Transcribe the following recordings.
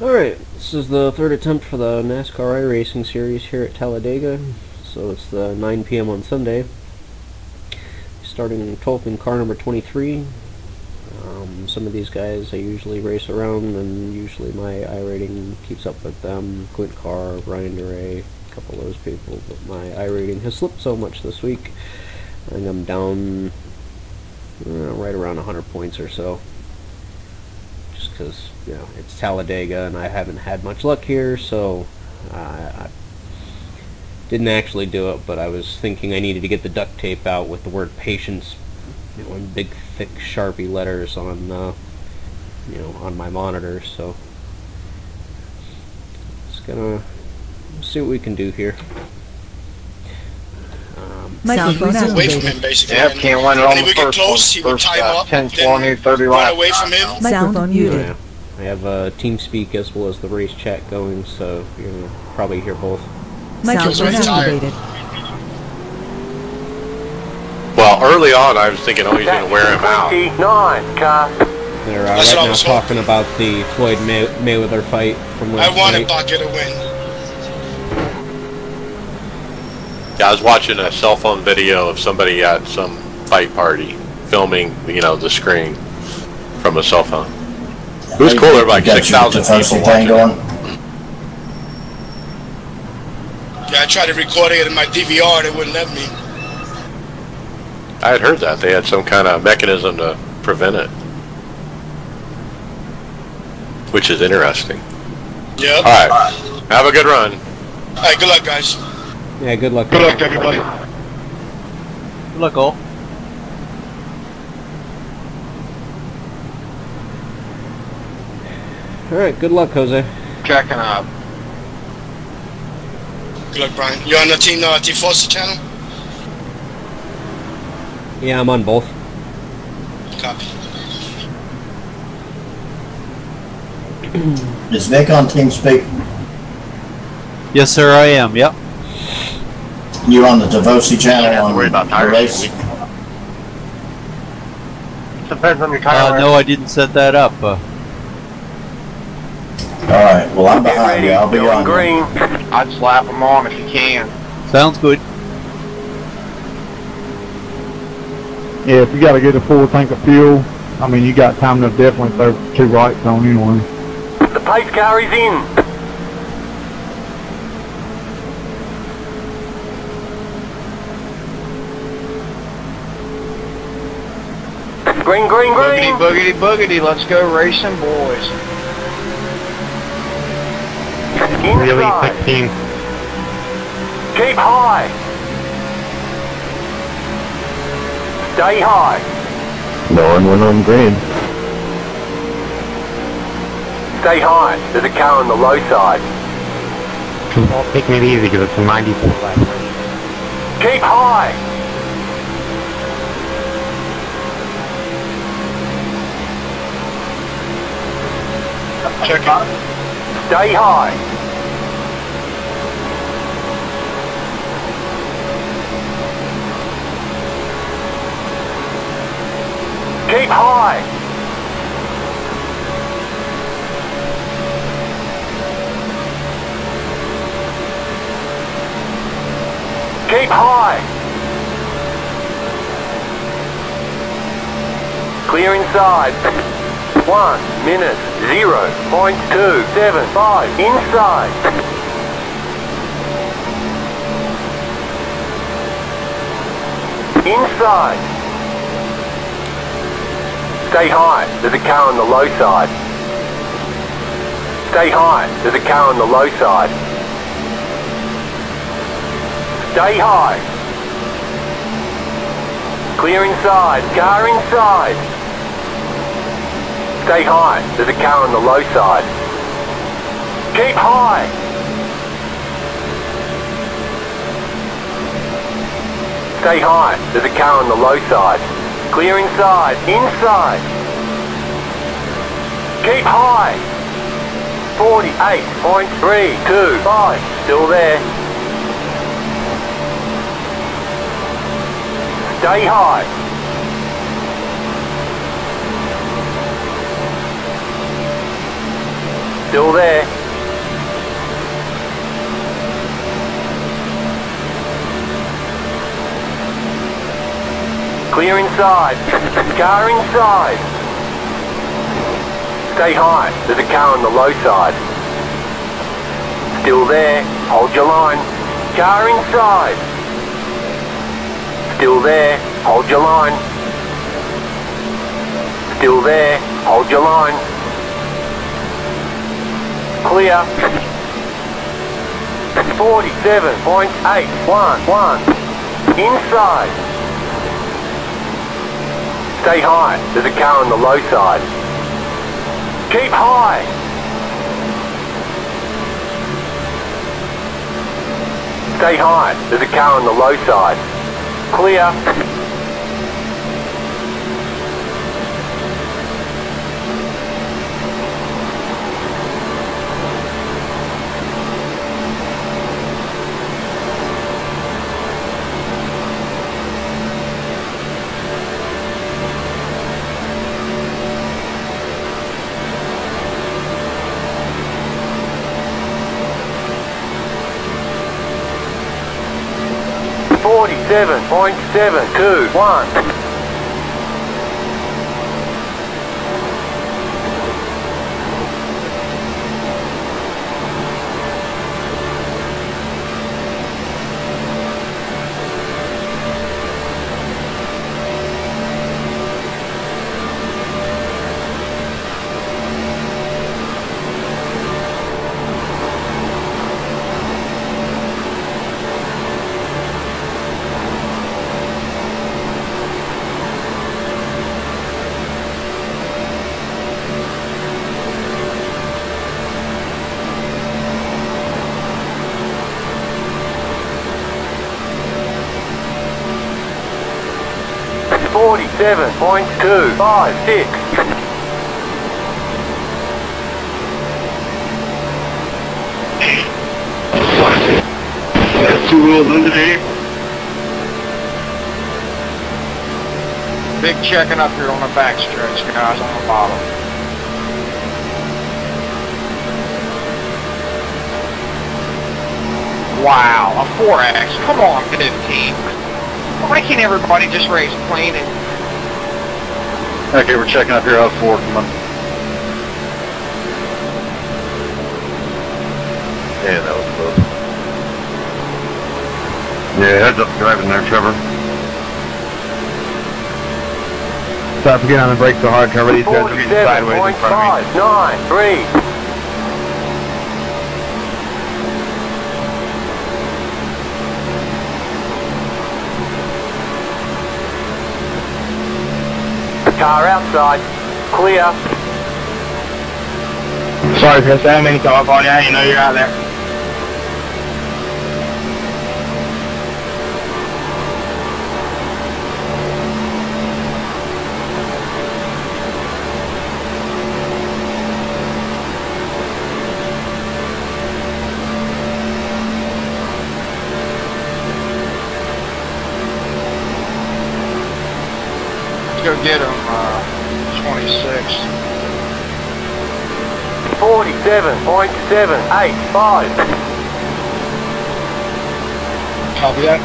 Alright, this is the third attempt for the NASCAR iRacing series here at Talladega. So it's the 9 p.m. on Sunday. Starting 12th in car number 23. Um, some of these guys I usually race around and usually my iRating keeps up with them. Clint Carr, Ryan DeRay, a couple of those people. But my iRating has slipped so much this week. I think I'm down uh, right around 100 points or so because you know it's Talladega and I haven't had much luck here, so uh, I didn't actually do it. But I was thinking I needed to get the duct tape out with the word patience, you know, in big, thick, sharpie letters on, uh, you know, on my monitor. So just gonna see what we can do here. Microphone Move away from him, basically. Yep, And can't win it on the would get first close, one. he would First, tie him uh, up, 10, 20, 30 run laps. away from him. Yeah, Microphone muted. I have uh, TeamSpeak as well as the race chat going, so you're gonna probably hear both. Microphone activated. Well, early on, I was thinking, oh, he's going to wear him out. They're uh, right now talking about the Floyd May- Mayweather fight from I last wanted night. Baca to win. Yeah, I was watching a cell phone video of somebody at some fight party filming, you know, the screen from a cell phone. It was cool. There were like You got your 6,000 Tifosi people thing watching. going? Yeah, I tried to record it in my DVR, they wouldn't let me. I had heard that. They had some kind of mechanism to prevent it. Which is interesting. Yep. Alright. Have a good run. Alright, good luck, guys. Yeah, good luck. Good luck, everybody. Good luck, all. Alright, good luck, Jose. Checking up. Good luck, Brian. You on the Team uh, Tifosi channel? Yeah, I'm on both. Copy. Is Vic on TeamSpeak? Yes, sir, I am. Yep. You on the Tifosi channel Don't have to worry about the tires. race? Depends on your Uh, no, I didn't set that up. Uh, Alright, well I'm behind you, I'll be on you. I'd slap them on if you can. sounds good. Yeah, if you got to get a full tank of fuel, I mean, you got time to definitely throw two lights on anyway. The pace car is in. Green, green, Boogity, green. boogity, boogity. Let's go racing, boys. Inside. 16. Keep high. Stay high. No one went on green. Stay high. There's a car on the low side. Taking it easy because it's a 94 lap. Keep high. Checking. Stay high. Keep high. Keep high. Clear inside. One minute zero point two seven five inside. Inside. Stay high. There's a car on the low side. Stay high. There's a car on the low side. Stay high. Clear inside. Car inside. Stay high. There's a car on the low side. Keep high. Stay high. There's a car on the low side. Clear inside. Inside. Keep high. 48.325. Still there. Stay high. Still there. Clear inside. Car inside. Stay high. There's a car on the low side. Still there. Hold your line. Car inside. Still there. Hold your line. Still there. Hold your line. Clear. 47.811. Inside. Stay high. There's a car on the low side. Keep high. Stay high. There's a car on the low side. Clear. Forty-seven point seven two one. Forty-seven point two five six. Two wheels underneath. Big checking up here on the back stretch, guys, on the bottom. Wow, a 4X. Come on, 15. Why can't everybody just race clean and Okay, we're checking up here out four. Come on. Yeah, that was close. Yeah, heads up driving there, Trevor. Stop for getting on the brakes so hard, Trevor. These guys are getting sideways in front of me. five nine three. Car outside. Clear. Sorry, Chris, I didn't mean to come up on you. You know you're out there. Seven eight five. Copy that.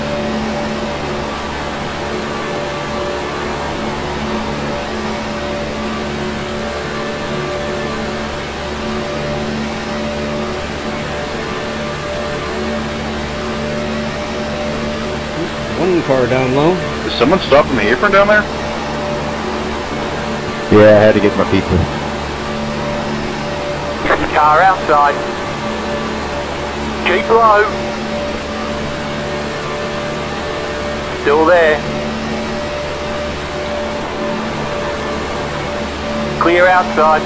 One car down low. Is someone stopping the apron down there? Yeah, I had to get my pizza car outside. Keep low. Still there. Clear outside.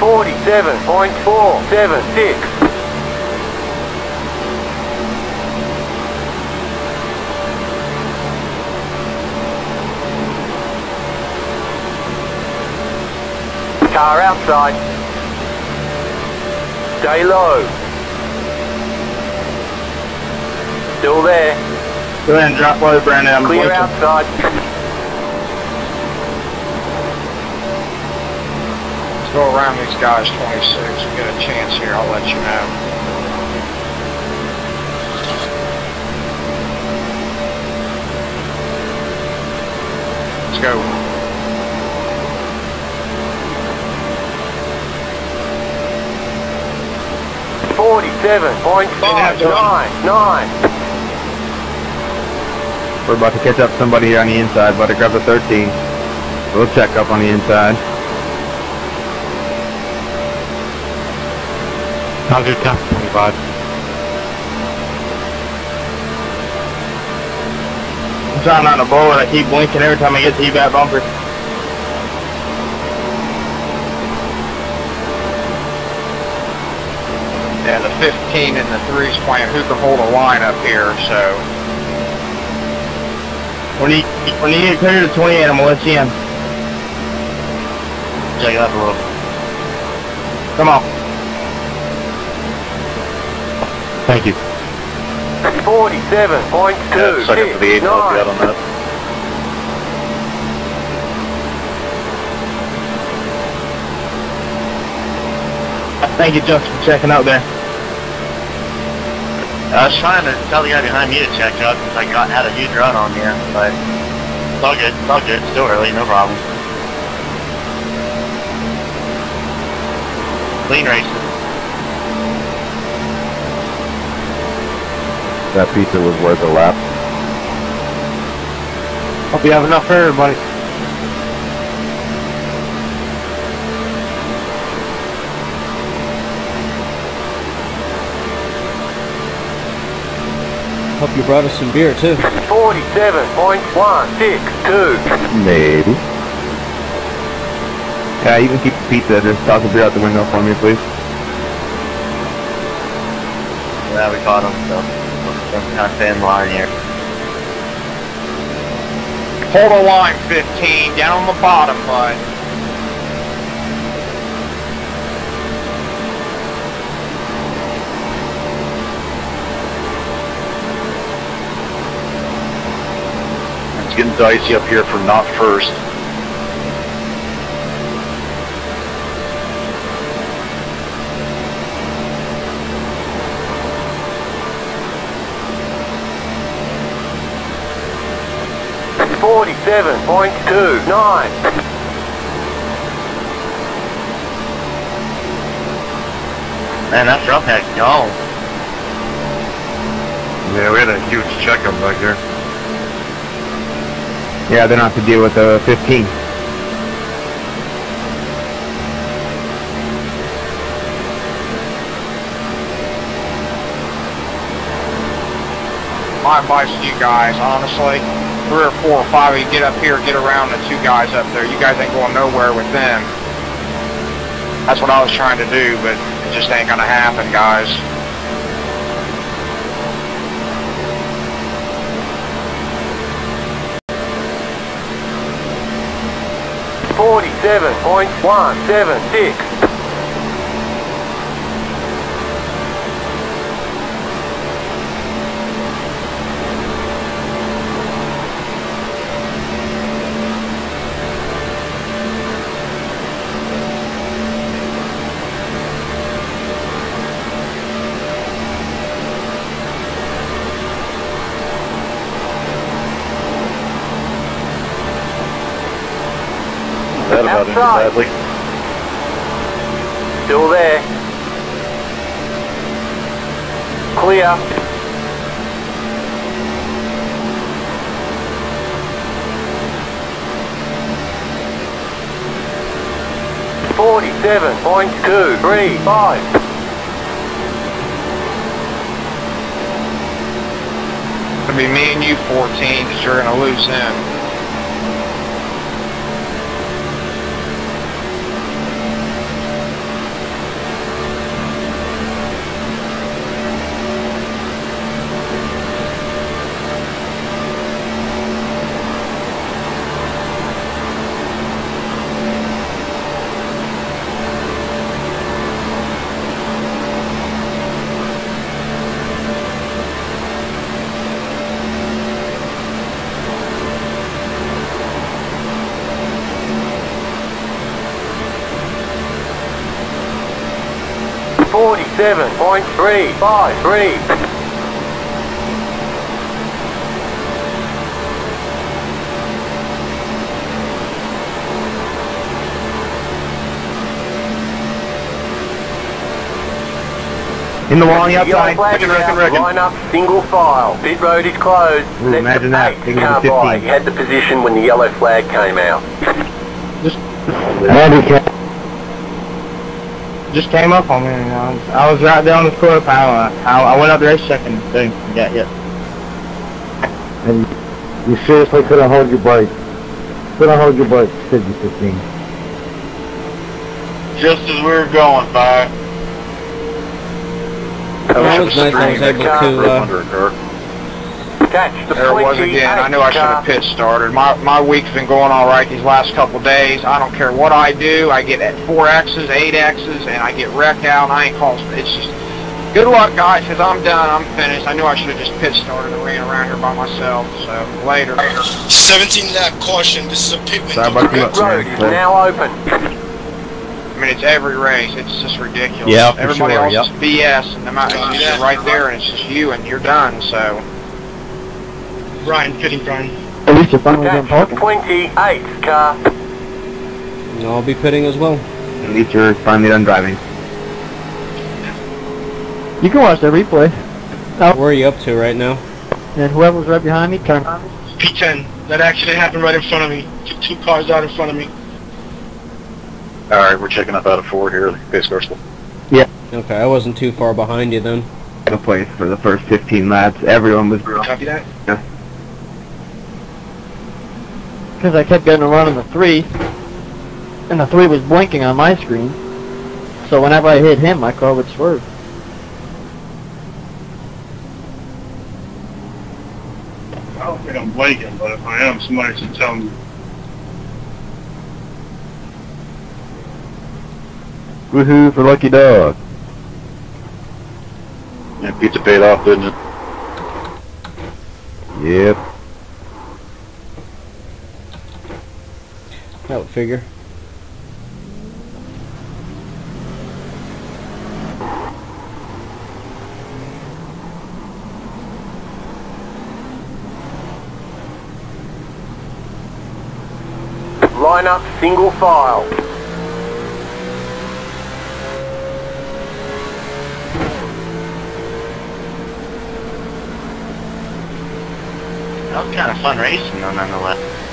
47.476 Car outside. Stay low. Still there. Go ahead and drop low, Brandon. I'm Clear looking. outside. go around these guys 26. We get a chance here, I'll let you know. Let's go. Forty-seven point five nine nine. We're about to catch up somebody here on the inside, about to grab the 13. We'll check up on the inside. I'll do 10 25. I'm trying not to blow it. I keep blinking every time I get to you back bumper. 15 and the 3's playing who can hold a line up here, so. When you get clear to 28, I'm gonna let you in. Check it out a little. Come on. Thank you. Forty-seven point two Yeah, second for the eight, six I'll be out on that. Thank you, Justin, for checking out there. I was trying to tell the guy behind me to check up because I got had a huge run on you, but it's all good. It's all good. Still early, no problem. Clean racing. That pizza was worth a lap. Hope you have enough for everybody. Hope you brought us some beer too. Forty-seven point one six two. Maybe. Yeah, you can keep the pizza. Just toss the beer out the window for me, please. Yeah, we caught him, so we're kind of stay in line here. Hold a line 15, down on the bottom, bud. It's getting dicey up here for not first. Forty-seven point two nine. Man, that drum head gone. Yeah, we had a huge checkup back here. Yeah, they don't have to deal with the 15. My advice to you guys, honestly, three or four or five of you get up here, get around the two guys up there. You guys ain't going nowhere with them. That's what I was trying to do, but it just ain't gonna happen, guys. 47.176. Badly. Still there. Clear. Forty-seven point two three five. It'll be me and you 14 because you're going to lose him. 27.353. In the wall on the Yellow outside. flag Reckon, is reckon, reckon. Line up, single file. Pit road is closed. Ooh, Let imagine the that, pace single car by. He had the position when the yellow flag came out. Just came up on me. And I, was, I was right there on the quarter power. I, I went up there second. Boom. Got hit. And you seriously couldn't hold your bike. Couldn't hold your bike, did you, 15? Just as we were going by. That was nice. I was able to. Uh, Catch the There it was again. I knew I should have pit started. My my week's been going all right these last couple days. I don't care what I do. I get at four X's, eight X's, and I get wrecked out. And I ain't calling. It's just good luck, guys. Cause I'm done. I'm finished. I knew I should have just pit started and ran around here by myself. So later. 17 lap caution. This is a pit window. Sorry about correct? road is now open. I mean, it's every race. It's just ridiculous. Yeah, for Everybody sure, else yep. is BS, and the amount, you're right there, and it's just you, and you're done. So. Brian, pitting Brian. At least you're finally done Catch the talking. 28 car. I'll be pitting as well. At least you're finally done driving. You can watch the replay. Where are you up to right now? And whoever's right behind me, turn. P10. That accident happened right in front of me. Took two cars out in front of me. Alright, we're checking up out of four here, base yeah. Okay, I wasn't too far behind you then. The place for the first 15 laps. Everyone was. Copy that? Because I kept getting a run on the 3. And the 3 was blinking on my screen. So whenever I hit him, my car would swerve. I don't think I'm blanking, but if I am, somebody should tell me. Woohoo for Lucky Dog. Yeah, pizza paid off, didn't it? Yep. That would figure. Line up, single file. That was kind of fun racing, though, nonetheless.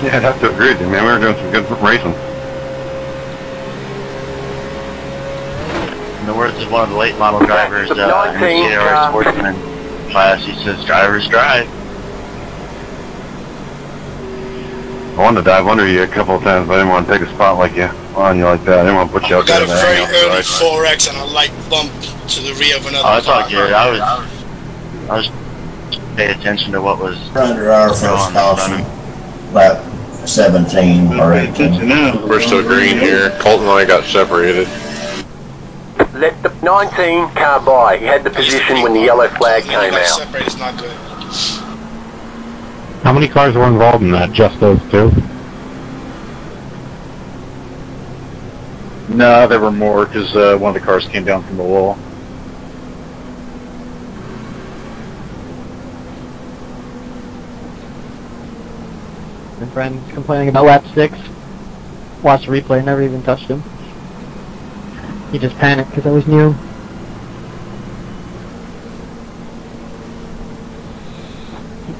Yeah, I'd have to agree with you, man. We were doing some good racing. In the words of one of the late model drivers The uh, in the 19 CAR car. Sportsman class, he says, drivers drive. I wanted to dive under you a couple of times, but I didn't want to take a spot like you on you like that. I didn't want to put you out there. got a very early so 4X and a light bump to the rear of another Oh, that's all car. good. I was, I was paying attention to what was Under our first going on in front caution, of me. lap 17 or 18. We're still green here. Colton and I got separated. Let the 19 car by. He had the position when the yellow flag came out. separate is not good. How many cars were involved in that? Just those two? No, there were more, because uh, one of the cars came down from the wall. Friend complaining about lap 6. Watched the replay, never even touched him. He just panicked because I was new.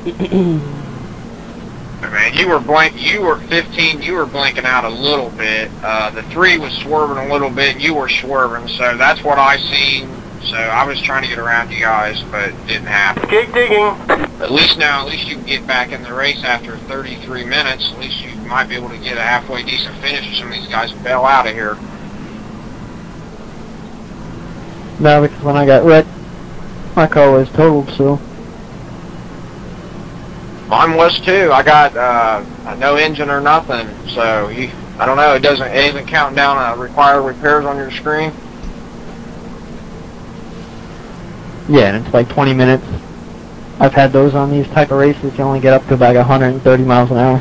Man, you were blank. You were 15. You were blinking out a little bit. Uh, the three was swerving a little bit. You were swerving, so that's what I seen. So I was trying to get around you guys, but it didn't happen. Keep digging. At least now, at least you can get back in the race after 33 minutes. At least you might be able to get a halfway decent finish, or some of these guys bail out of here. No, because when I got wrecked, my car was totaled, so. Mine was too. I got uh, no engine or nothing, so you, I don't know. It doesn't. It isn't counting down uh, required repairs on your screen. Yeah, and it's like 20 minutes. I've had those on these type of races. You only get up to about 130 miles an hour.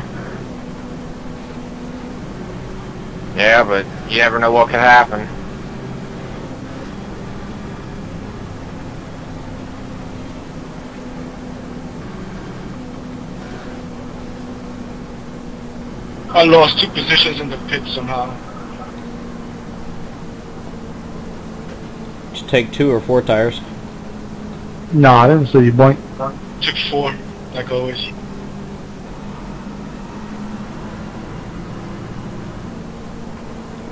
Yeah, but you never know what could happen. I lost two positions in the pit somehow. Did you take two or four tires? No, I didn't see you blink. Took four, like always.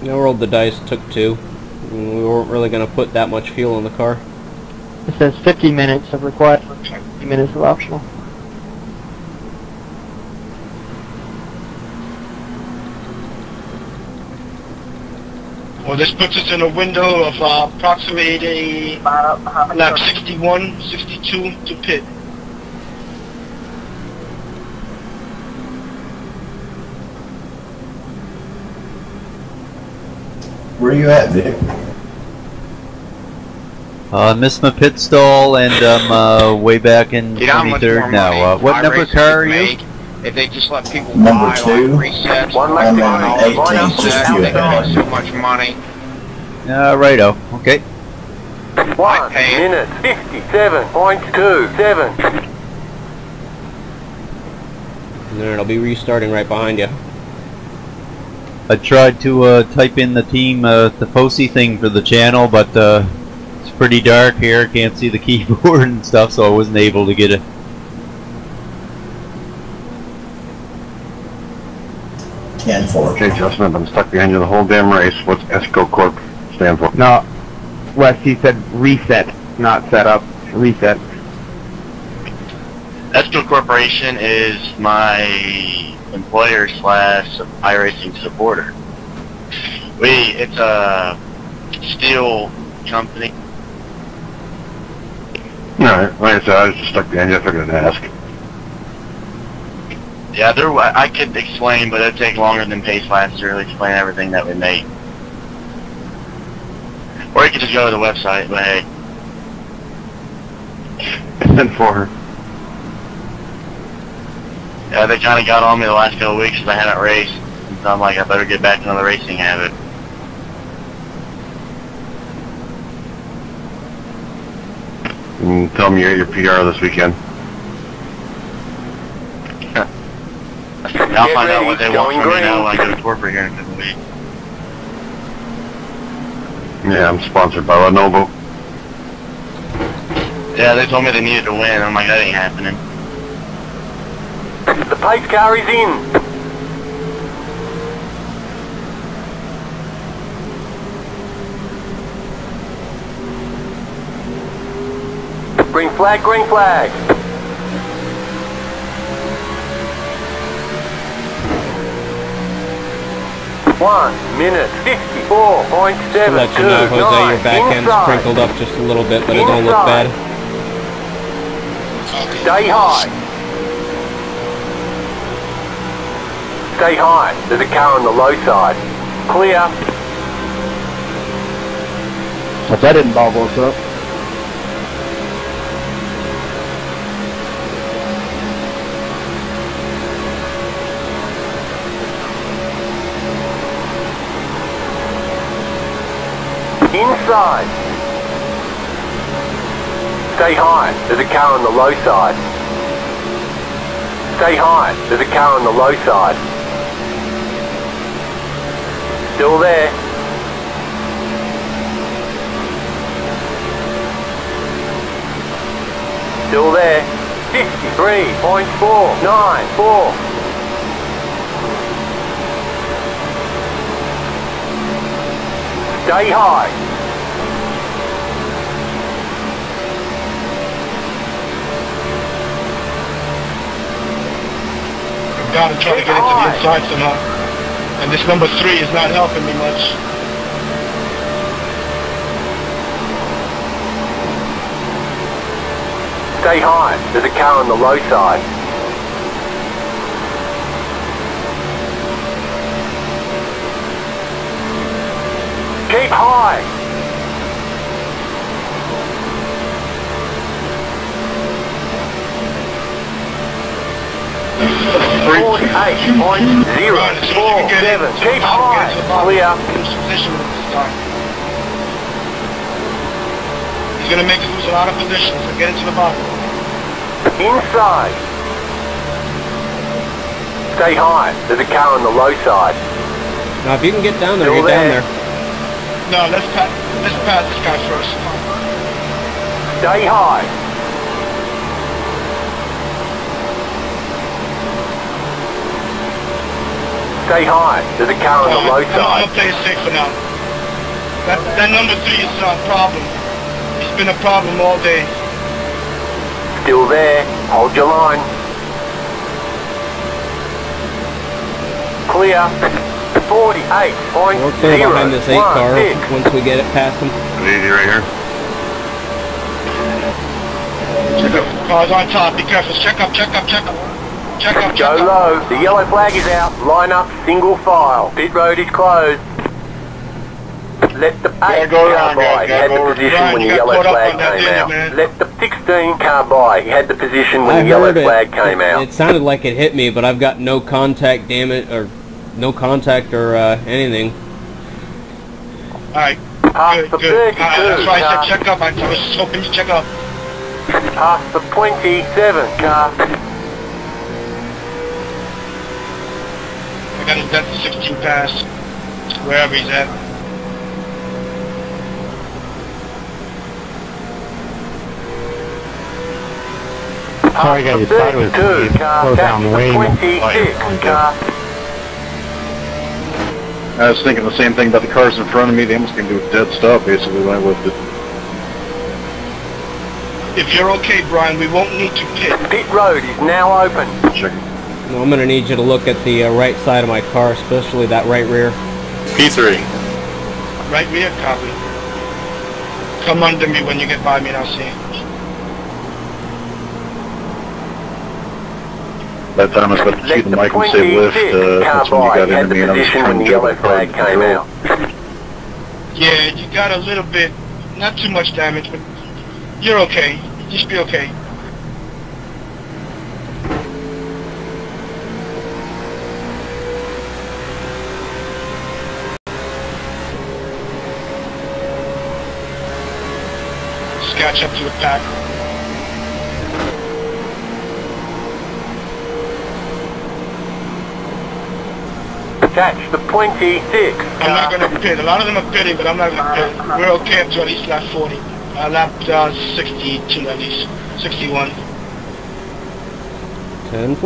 I rolled the dice, took two. We weren't really going to put that much fuel in the car. It says 50 minutes of required, 50 minutes of optional. Well, this puts us in a window of uh, approximately lap 61, 62 to pit. Where are you at, Vic? Uh, missed my pit stall and I'm uh, way back in You know how much 23rd now. Uh, what number car are you? make If they just let people Number buy two. like resets, One like left I'm behind. on all 18, that, just they you make ahead. so much money. Uh, righto. Okay. One minute fifty-seven point two seven. And then it'll be restarting right behind you. I tried to uh, type in the team uh, the Fosi thing for the channel, but uh, it's pretty dark here. Can't see the keyboard and stuff, so I wasn't able to get it. Ten four. Okay, Justin, I've been stuck behind you the whole damn race. What's ESCO Corp stand for? No, Wes, he said reset, not set up. Reset. Esco Corporation is my employer slash iRacing supporter. We, it's a steel company. Alright, like I said, I was just stuck behind you. I figured I'd ask. Yeah, there. I could explain, but it'd take longer than Pace Labs to really explain everything that we make. Or you could just go to the website, but hey. Ten four. Yeah, they kind of got on me the last couple weeks because I hadn't raced. And so I'm like, I better get back into the racing habit. And tell me you're at your PR this weekend. I'll find out what they ready, want going from me green. now when I go to corporate here in a couple of weeks. Yeah, I'm sponsored by Lenovo. Yeah, they told me they needed to win. I'm like, that ain't happening. The pace car is in. Green flag, green flag. One minute 54.7. To let you two know, Jose, nine your back end's inside. crinkled up just a little bit, but it don't look bad. Stay high. Stay high. There's a car on the low side. Clear. But that didn't bobble us up. Inside. Stay high. There's a car on the low side. Stay high. There's a car on the low side. Still there. Still there. 53.494. Stay high. I've got to try to get into the inside somehow. And this number three is not helping me much. Stay high. There's a car on the low side. Keep high. Forty-eight point zero four seven. Keep high. Clear. Position this time. He's gonna make us lose a lot of positions. So get into the bottom. Inside. Stay high. There's a car on the low side. Now, if you can get down there, Still get down there. there. No, let's pass. Let's pass this guy first. Stay high. Stay high. There's a car on the low I'm, I'm side. gonna play it safe for now. That that number three is a problem. It's been a problem all day. Still there. Hold your line. Clear. 48.0. We're clear behind this 8 car once we get it past them. Easy right here. Check up. Cars on top. Be careful. Check up. Check up. Check up. Check up. Check Go up. low. The yellow flag is out. Line up. Single file. Pit road is closed. Let the 8 go car around, by. He had the position around. when the yellow flag came out. man? Let the 16 car by. He had the position when I the yellow it. flag came out. It sounded like it hit me, but I've got no contact, damn it, or no contact or uh, anything. Alright. Past Good, the good. 32 Uh, that's why I said check up. I I was just hoping you check up. Past the 27 car. Got his death 16 pass. Wherever he's at. Sorry guys, Past you thought it was the 32 you slowed down way more. 26 car. I was thinking the same thing about the cars in front of me. They almost came to a dead stop basically when I lifted. If you're okay, Brian, we won't need to pit. Pit road is now open. Checking. No, I'm going to need you to look at the uh, right side of my car, especially that right rear. P3. Right rear copy. Come under me when you get by me and I'll see. That time I was about to see the the mic and say lift. 26 Uh, that's when you got He into me and I was position trying the to yellow jump the car flag came out. Yeah, you got a little bit, not too much damage, but you're okay. Just be okay. Catch up to the pack. Catch the 26 I'm not gonna pit. A lot of them are pitting, but I'm not gonna pit. We're okay up to at least lap 40. Uh, lap uh, 62 at least. 61. 10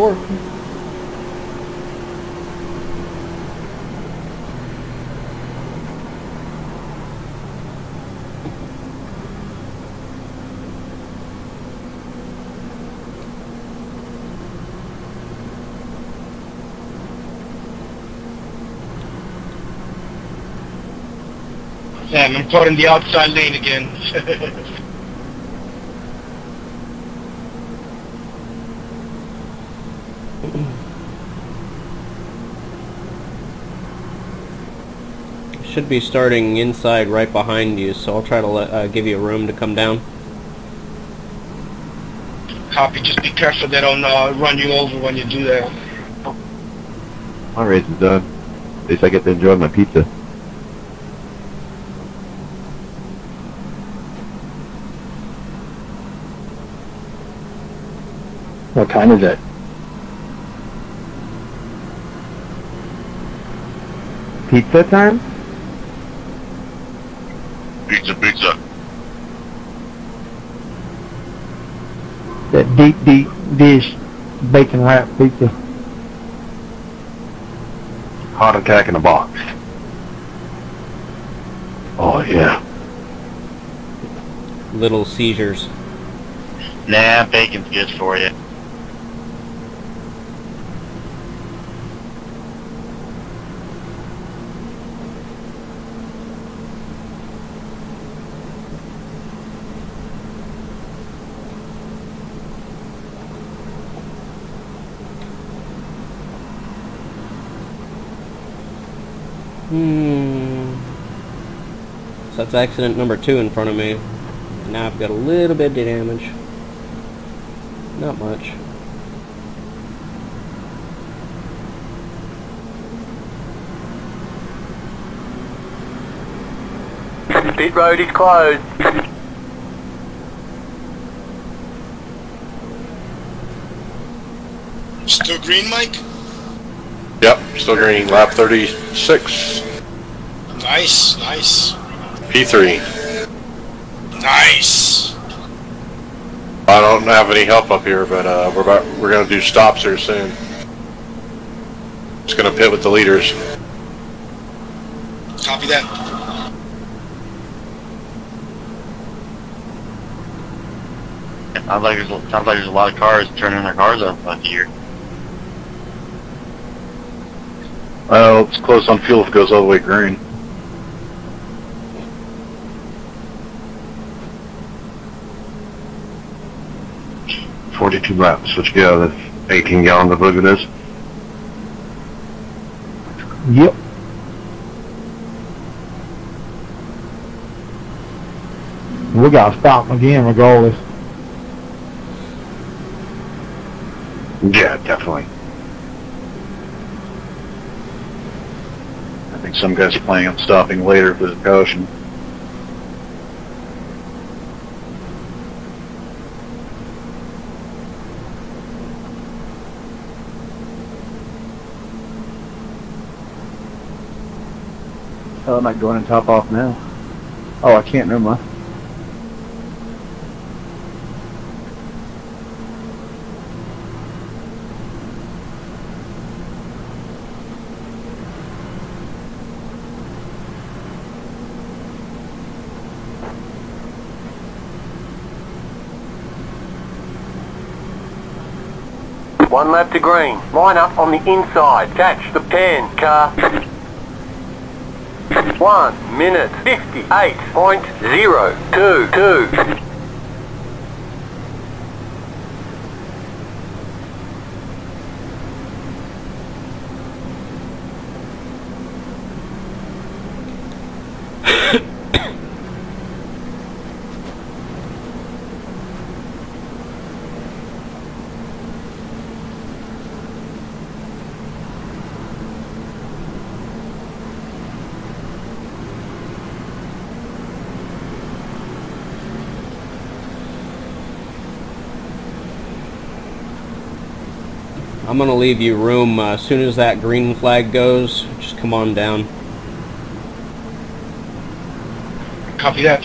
4. Damn, I'm caught in the outside lane again. Should be starting inside right behind you, so I'll try to let, uh, give you a room to come down. Copy, just be careful they don't uh, run you over when you do that. My race is done. At least I get to enjoy my pizza. What time is it? Pizza time? Pizza, pizza. That deep, deep dish bacon wrap pizza. Heart attack in a box. Oh yeah. Little seizures. Nah, bacon's good for you. That's accident number two in front of me. Now I've got a little bit of damage. Not much. Pit road is closed. Still green, Mike? Yep, still green. Lap 36. Nice, nice, P3. nice. I don't have any help up here, but uh, we're about we're gonna do stops here soon. Just gonna pit with the leaders. Copy that. Sounds like there's sounds like there's a lot of cars turning their cars up up here. Well, it's close on fuel if it goes all the way green. Laps, which yeah, that's eighteen gallon, I believe it is. Yep. We gotta stop again regardless. Yeah, definitely. I think some guys are planning on stopping later for the caution. I'm not going and top off now. Oh, I can't, never mind. One lap to green. Line up on the inside. Catch the 10 car. One minute 58.022. I'm gonna leave you room uh, as soon as that green flag goes. Just come on down. Copy that.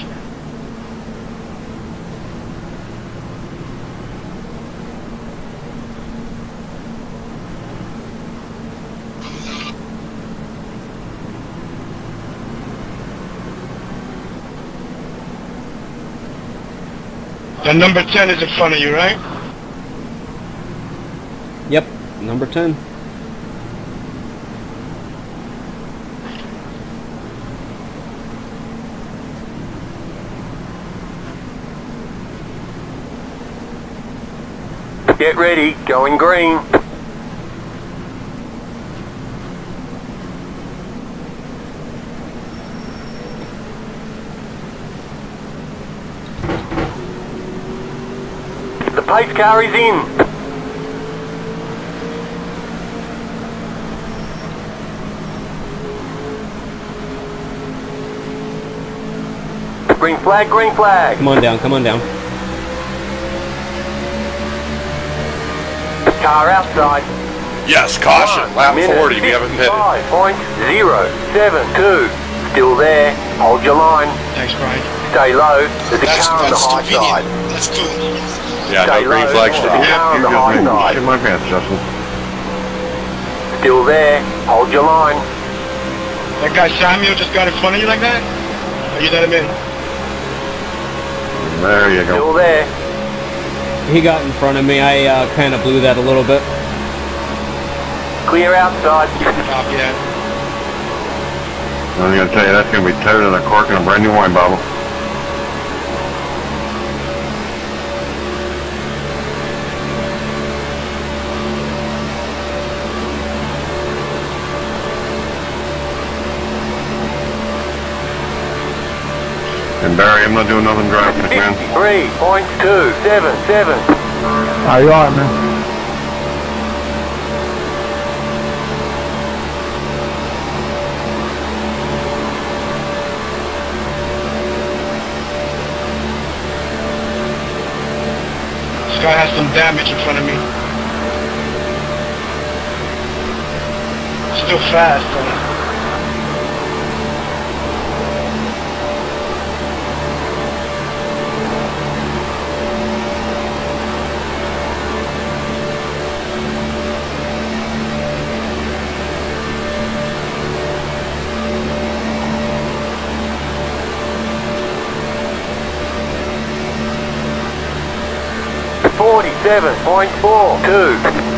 The number 10 is in front of you, right? Number 10. Get ready. Going green. The pace car is in. Green flag, green flag. Come on down, come on down. Car outside. Yes, caution. Lap Minute 40. We haven't pitted. 55.072. Still there. Hold your line. Thanks, Brian. Stay low. There's a That's, car on the high convenient. side. That's cool. Yeah, no Stay green flags There's a car on the high side. Shit my pants, Justin. Still there. Hold your line. That guy Samuel just got in front of you like that? Or you let him in? There you go. Still there. He got in front of me. I uh, kind of blew that a little bit. Clear outside. Copy that. I'm gonna tell you, that's gonna be tighter than a cork in a brand new wine bottle. And Barry, I'm not doing nothing driving for man. 3.277. Are you alright, man? This guy has some damage in front of me. Still fast, though. 7.42.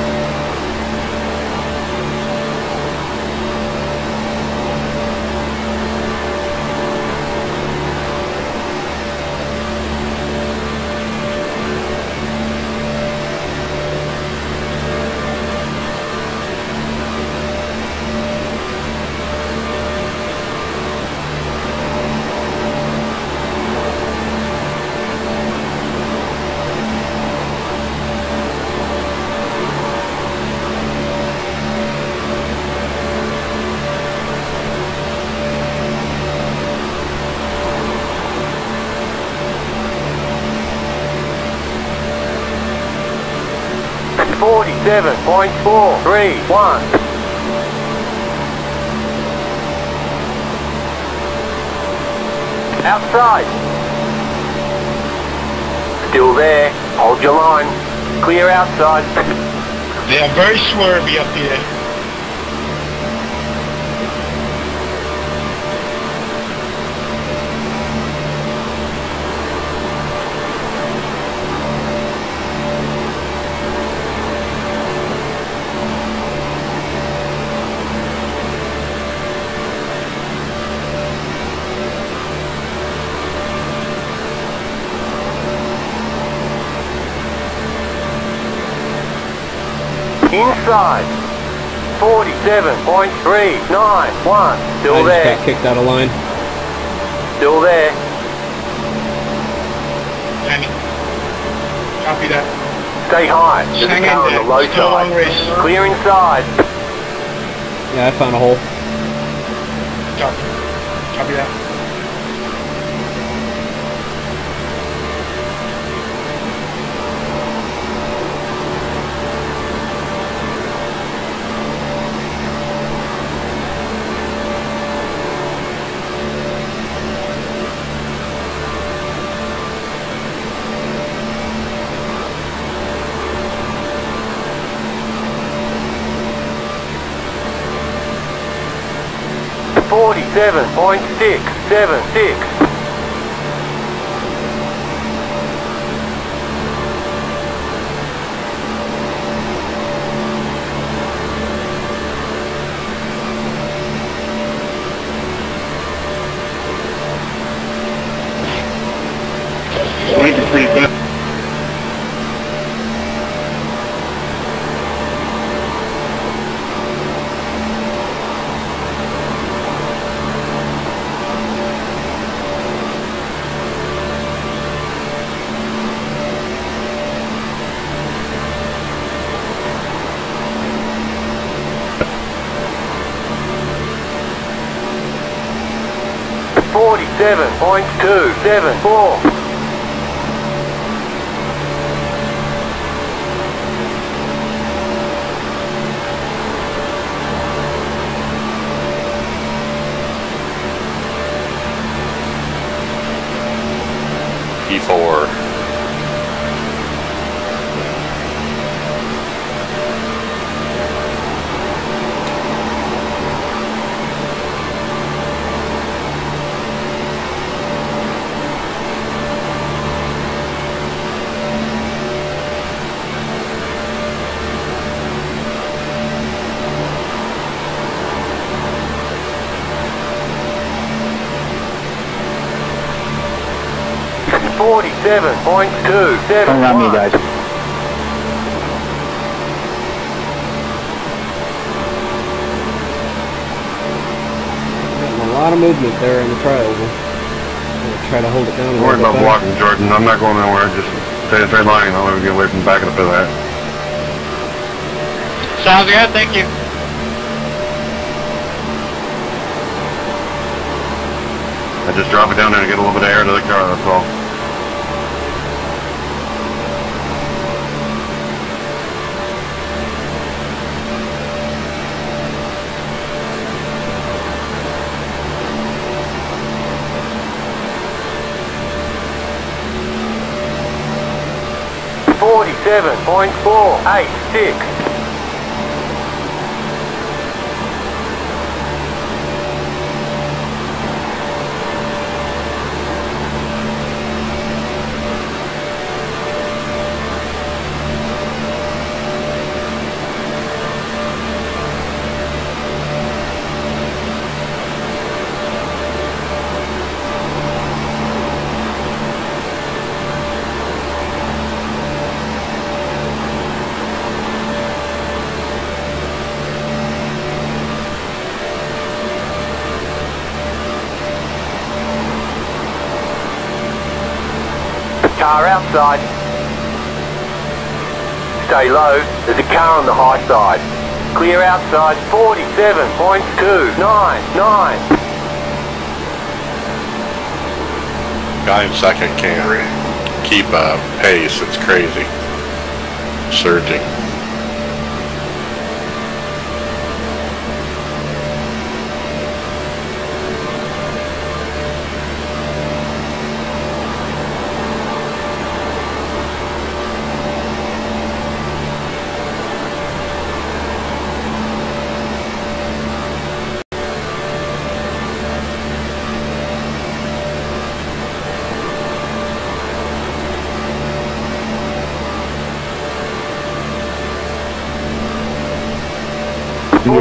point four two. Forty-seven point four three one. Outside. Still there. Hold your line. Clear outside. they are very swervy up here. Inside. Forty-seven point three nine one. I Still just there. got kicked out of line. Still there. Damn. Copy that. Stay high. Just There's a hang in car on there. the low Still a long side. race. Clear inside. Yeah, I found a hole. Copy. Copy that. Forty-seven point six seven six. Seven four. Forty-seven point two seven Don't run me, guys. Getting a lot of movement there in the trials. I'll try to hold it down. a Don't worry about bit blocking, Jordan. I'm not going nowhere. Just stay in a straight line. I'll never get away from the back of the pit of that. Sounds good, thank you. I just drop it down there and get a little bit of air to the car, that's all. 47.486. Outside. Stay low. There's a car on the high side. Clear outside 47.299. Guy in second can't keep uh, pace. It's crazy. Surging.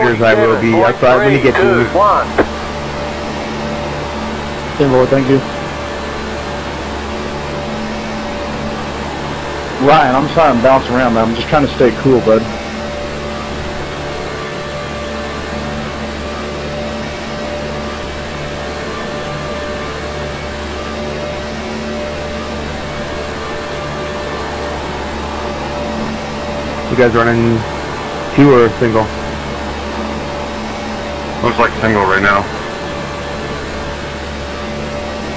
Meters, I will be outside when you get to me. 47.321. Symbol, thank you. Ryan, I'm sorry I'm bouncing around, man. I'm just trying to stay cool, bud. You guys running two or single? Looks like single right now.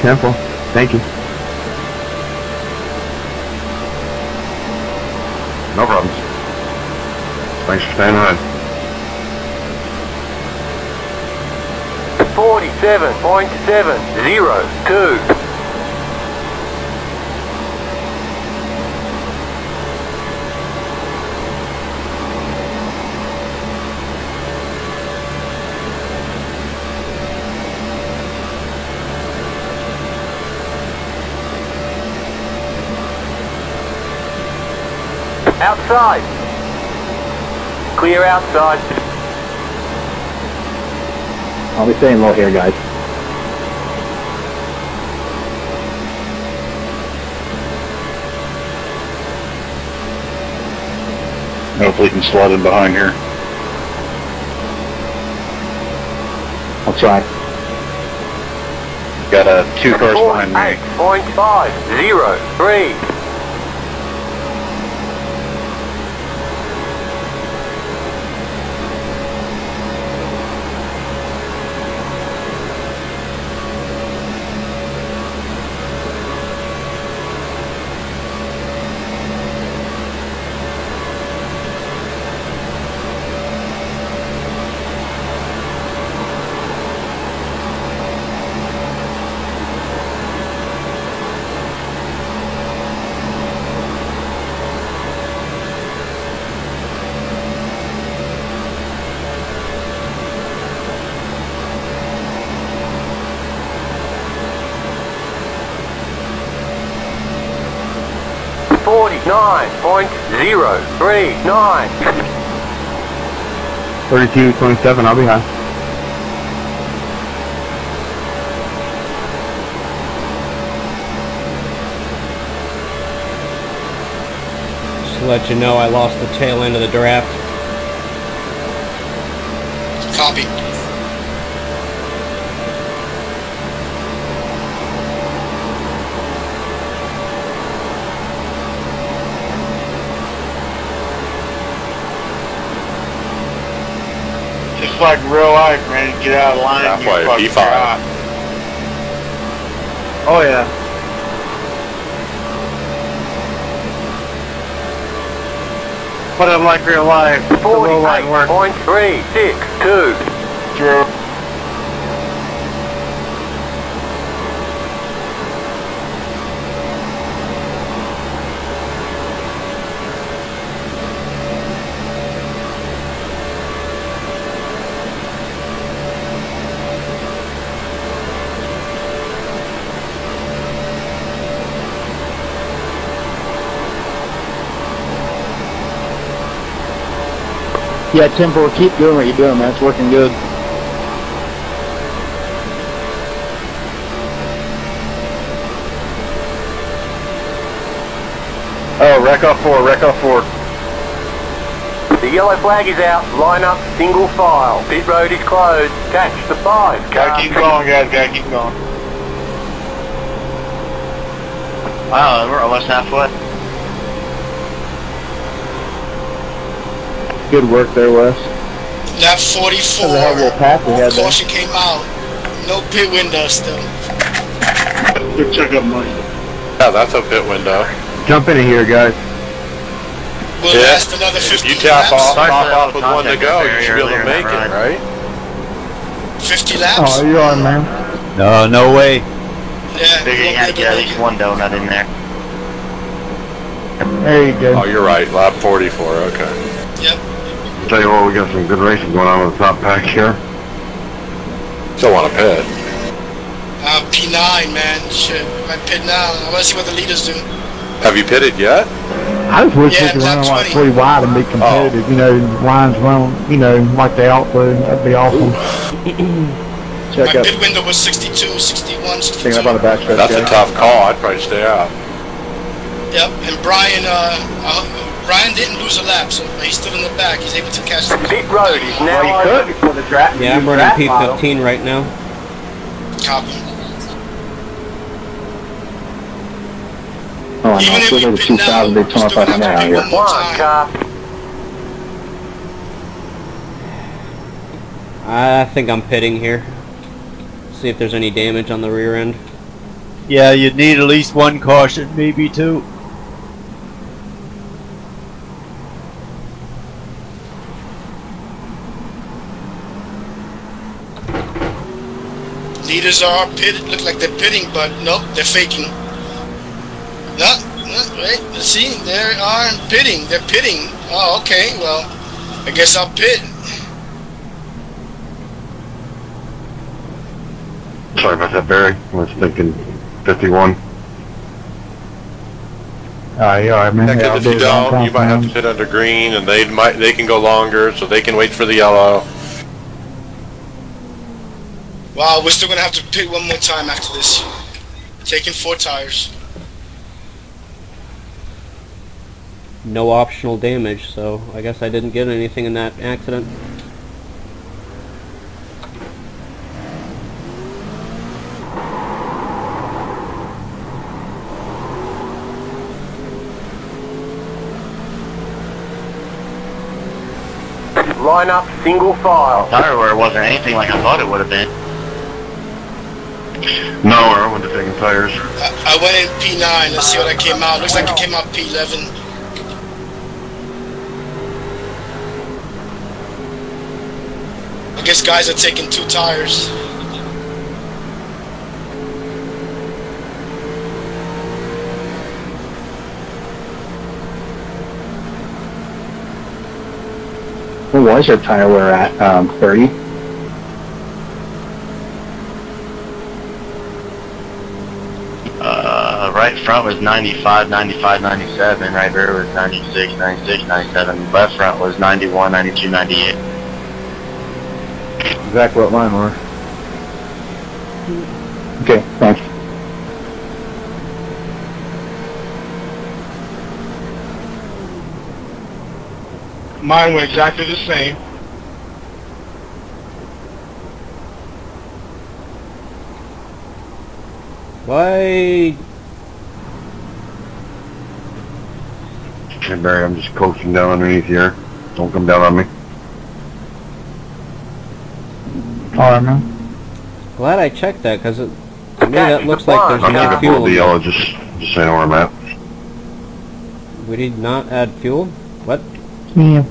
Temple. Thank you. No problems. Thanks for staying ahead. 47.702. Outside. Clear outside. I'll be staying low here, guys. Hopefully you can slot in behind here. I'll try. Got uh, two cars behind me. 48.503. Forty-nine point zero three nine. 32, 27, I'll be high. Just to let you know, I lost the tail end of the draft. Copy. Like real life, man. You get out of line. Halfway, you fucking P5. drop. Oh yeah. But I'm like real life. It's a low line work. 48.362. True. Yeah, Tim, four, keep doing what you're doing, man. It's working good. Oh, wreck off four, wreck off four. The yellow flag is out. Line up, single file. Pit road is closed. Catch the five. Gotta car. keep going, guys. Gotta keep going. Wow, we're almost halfway. Good work there, Wes. Lap 44. That's a hell a little path we had there. Caution came out. No pit window still. Good checkup, Mike. Yeah, that's a pit window. Jump in here, guys. We'll Yeah. last another 15 If you tap off, Sorry top off with one to go, you should be able to make it, right? 50 laps. Oh, you are, man. No, no way. yeah, Figure you we'll had to get at least one donut in there. There you go. Oh, you're right. Lap 44. Okay. It. Yep. Tell you what, we got some good racing going on with the top pack here. Still want to pit. Uh, P9, man. Shit. I pit now. I want to see what the leaders do. Have you pitted yet? I just wish Yeah, we could run lap them like three wide and be competitive. You know, lines run, you know, like they ought to. That'd be awesome. Check My up. pit window was 62, 61, 62. Checking up on the backstretch, That's a tough call. I'd probably stay out. Yep. And Brian, uh, uh, Brian didn't lose a lap, so he's still in the back. He's able to catch the Pit road is now you open. could before the draft. Yeah, I'm running P15 right now. copy. Oh, I know. Even It's if we over pit 2,000 now, Daytona we're still gonna 500 have out here. one more One time. car. I think I'm pitting here. See if there's any damage on the rear end. Yeah, you'd need at least one caution, maybe two. Leaders are pit. Look like they're pitting, but nope, they're faking. No, no, wait. Let's see. They are pitting. They're pitting. Oh, okay. Well, I guess I'll pit. Sorry about that, Barry. I was thinking 51. Oh, you all right, man? Yeah, 'cause I'll if you don't, you might have to pit under green, and they might they can go longer, so they can wait for the yellow. Wow, we're still gonna have to pit one more time after this. Taking four tires. No optional damage, so I guess I didn't get anything in that accident. Line up, single file. Tire wear wasn't anything like I thought it would have been. No, I went to taking tires. I, I went in P9. Let's see what I came out. Looks like it came out P11. I guess guys are taking two tires. What was your tire wear at? Um, 30? Uh, right front was 95, 95, 97. Right rear was 96, 96, 97. Left front was 91, 92, 98. Exactly what mine were. Okay, thanks. Mine were exactly the same. Why? Okay, Barry, I'm just coasting down underneath here. Don't come down on me. All right, man. Glad I checked that, because it, to me that looks like there's I'm no gonna fuel pull the yellow, just, just so you know where I'm at. We did not add fuel? What? Yeah,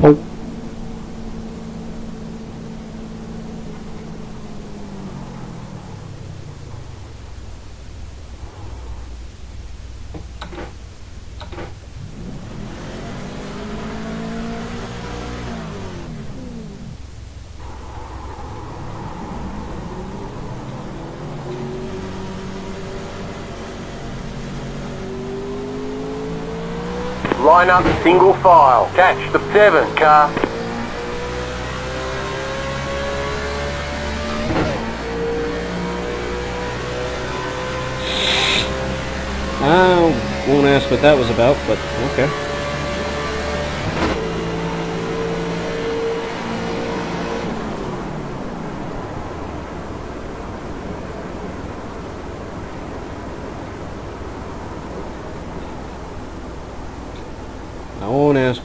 Line up single file. Catch the seven car. I won't ask what that was about, but okay.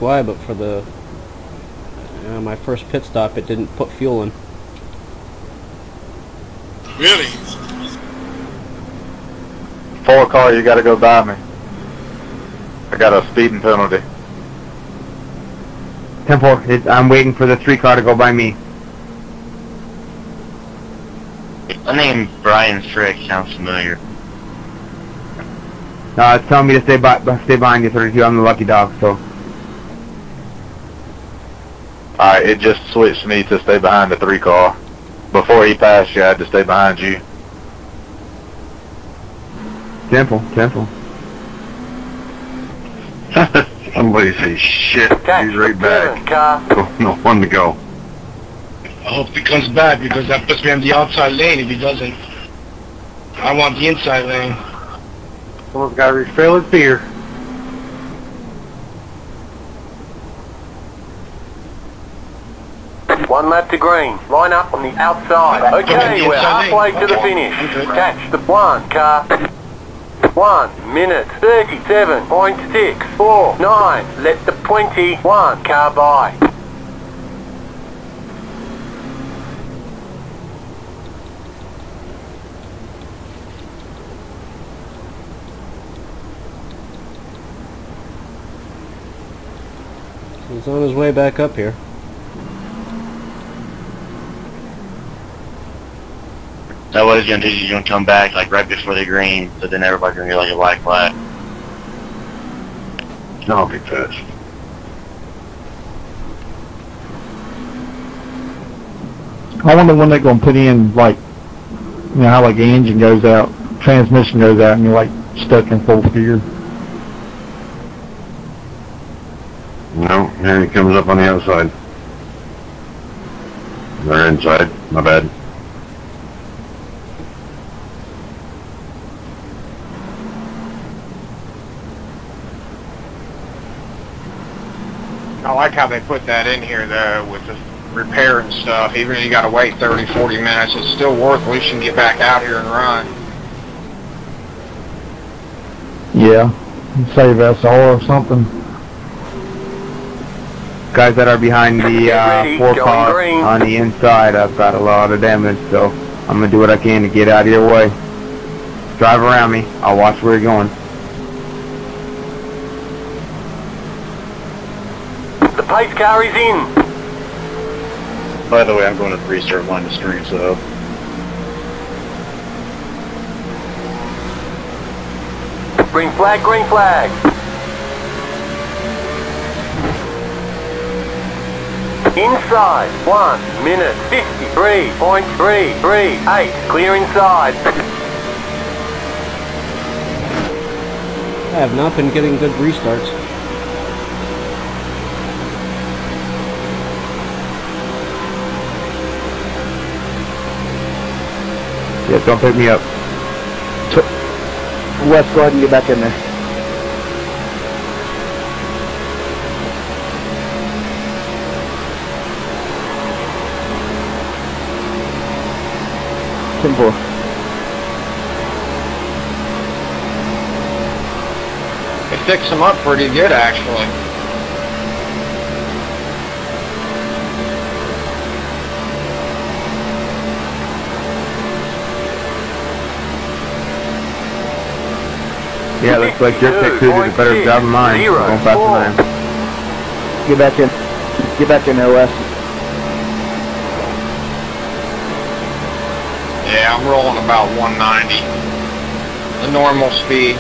Why, but for the uh, my first pit stop, it didn't put fuel in. Really? Four car, you gotta go by me. I got a speeding penalty. Ten four. It, I'm waiting for the three car to go by me. The name Brian Frick sounds familiar. Uh, it's telling me to stay by, stay behind you, 32. I'm the lucky dog, so. Alright, it just switched me to stay behind the three car. Before he passed you, I had to stay behind you. Simple, simple. Somebody say shit. Catch He's right back. car. No one to go. I hope he comes back because that puts me on the outside lane if he doesn't. I want the inside lane. Someone's got to refill his beer. One lap to green. Line up on the outside. Okay, we're halfway to the finish. Catch the one car. One minute thirty-seven point six four nine. Let the twenty-one car by. He's on his way back up here. So what he's gonna do is he's gonna come back like right before the green, so then everybody's gonna get like a black flag. No, be fast. I wonder when they're gonna put in like, you know how like the engine goes out, transmission goes out, and you're like stuck in full gear. No, here he comes up on the outside. They're inside. My bad. I like how they put that in here though with the repair and stuff. Even if you gotta wait 30, 40 minutes, it's still worth it. At least you can get back out here and run. Yeah, save SR or something. Guys that are behind the uh, four going car on the inside, I've got a lot of damage, so I'm gonna do what I can to get out of your way. Drive around me. I'll watch where you're going. The pace car is in. By the way, I'm going to restart line the screen, so Green flag, green flag. Inside, one minute fifty-three point three three eight. Clear inside. I have not been getting good restarts. Yeah, don't pick me up. West, go ahead and get back in there. Ten four. It fixed them up pretty good actually. Yeah, looks like your pick two did a better job than mine. Zero, Going faster four. than I. Get back in. Get back in there, Wes. Yeah, I'm rolling about 190. The normal speed.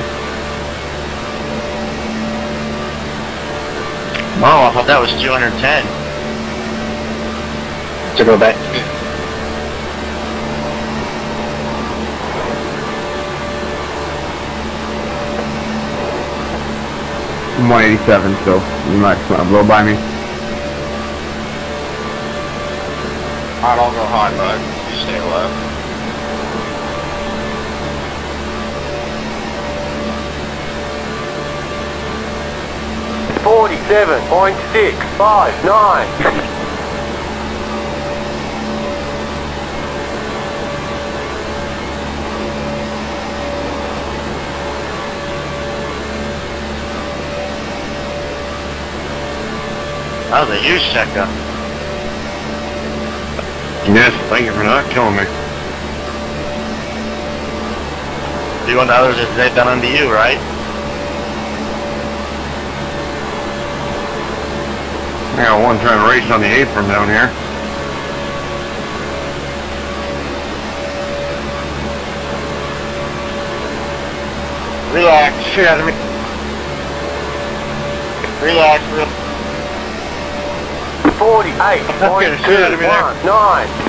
Oh, I thought that was 210. To go back. 187, so you might blow by me. I don't go high, bud. You stay low. Forty-seven point six five nine. That was a huge checkup. Yes, thank you for not killing me. You and others as they've done unto you, right? I got one trying to race on the apron down here. Relax. Shit out of me. Relax, real. 48.219. Forty-seven point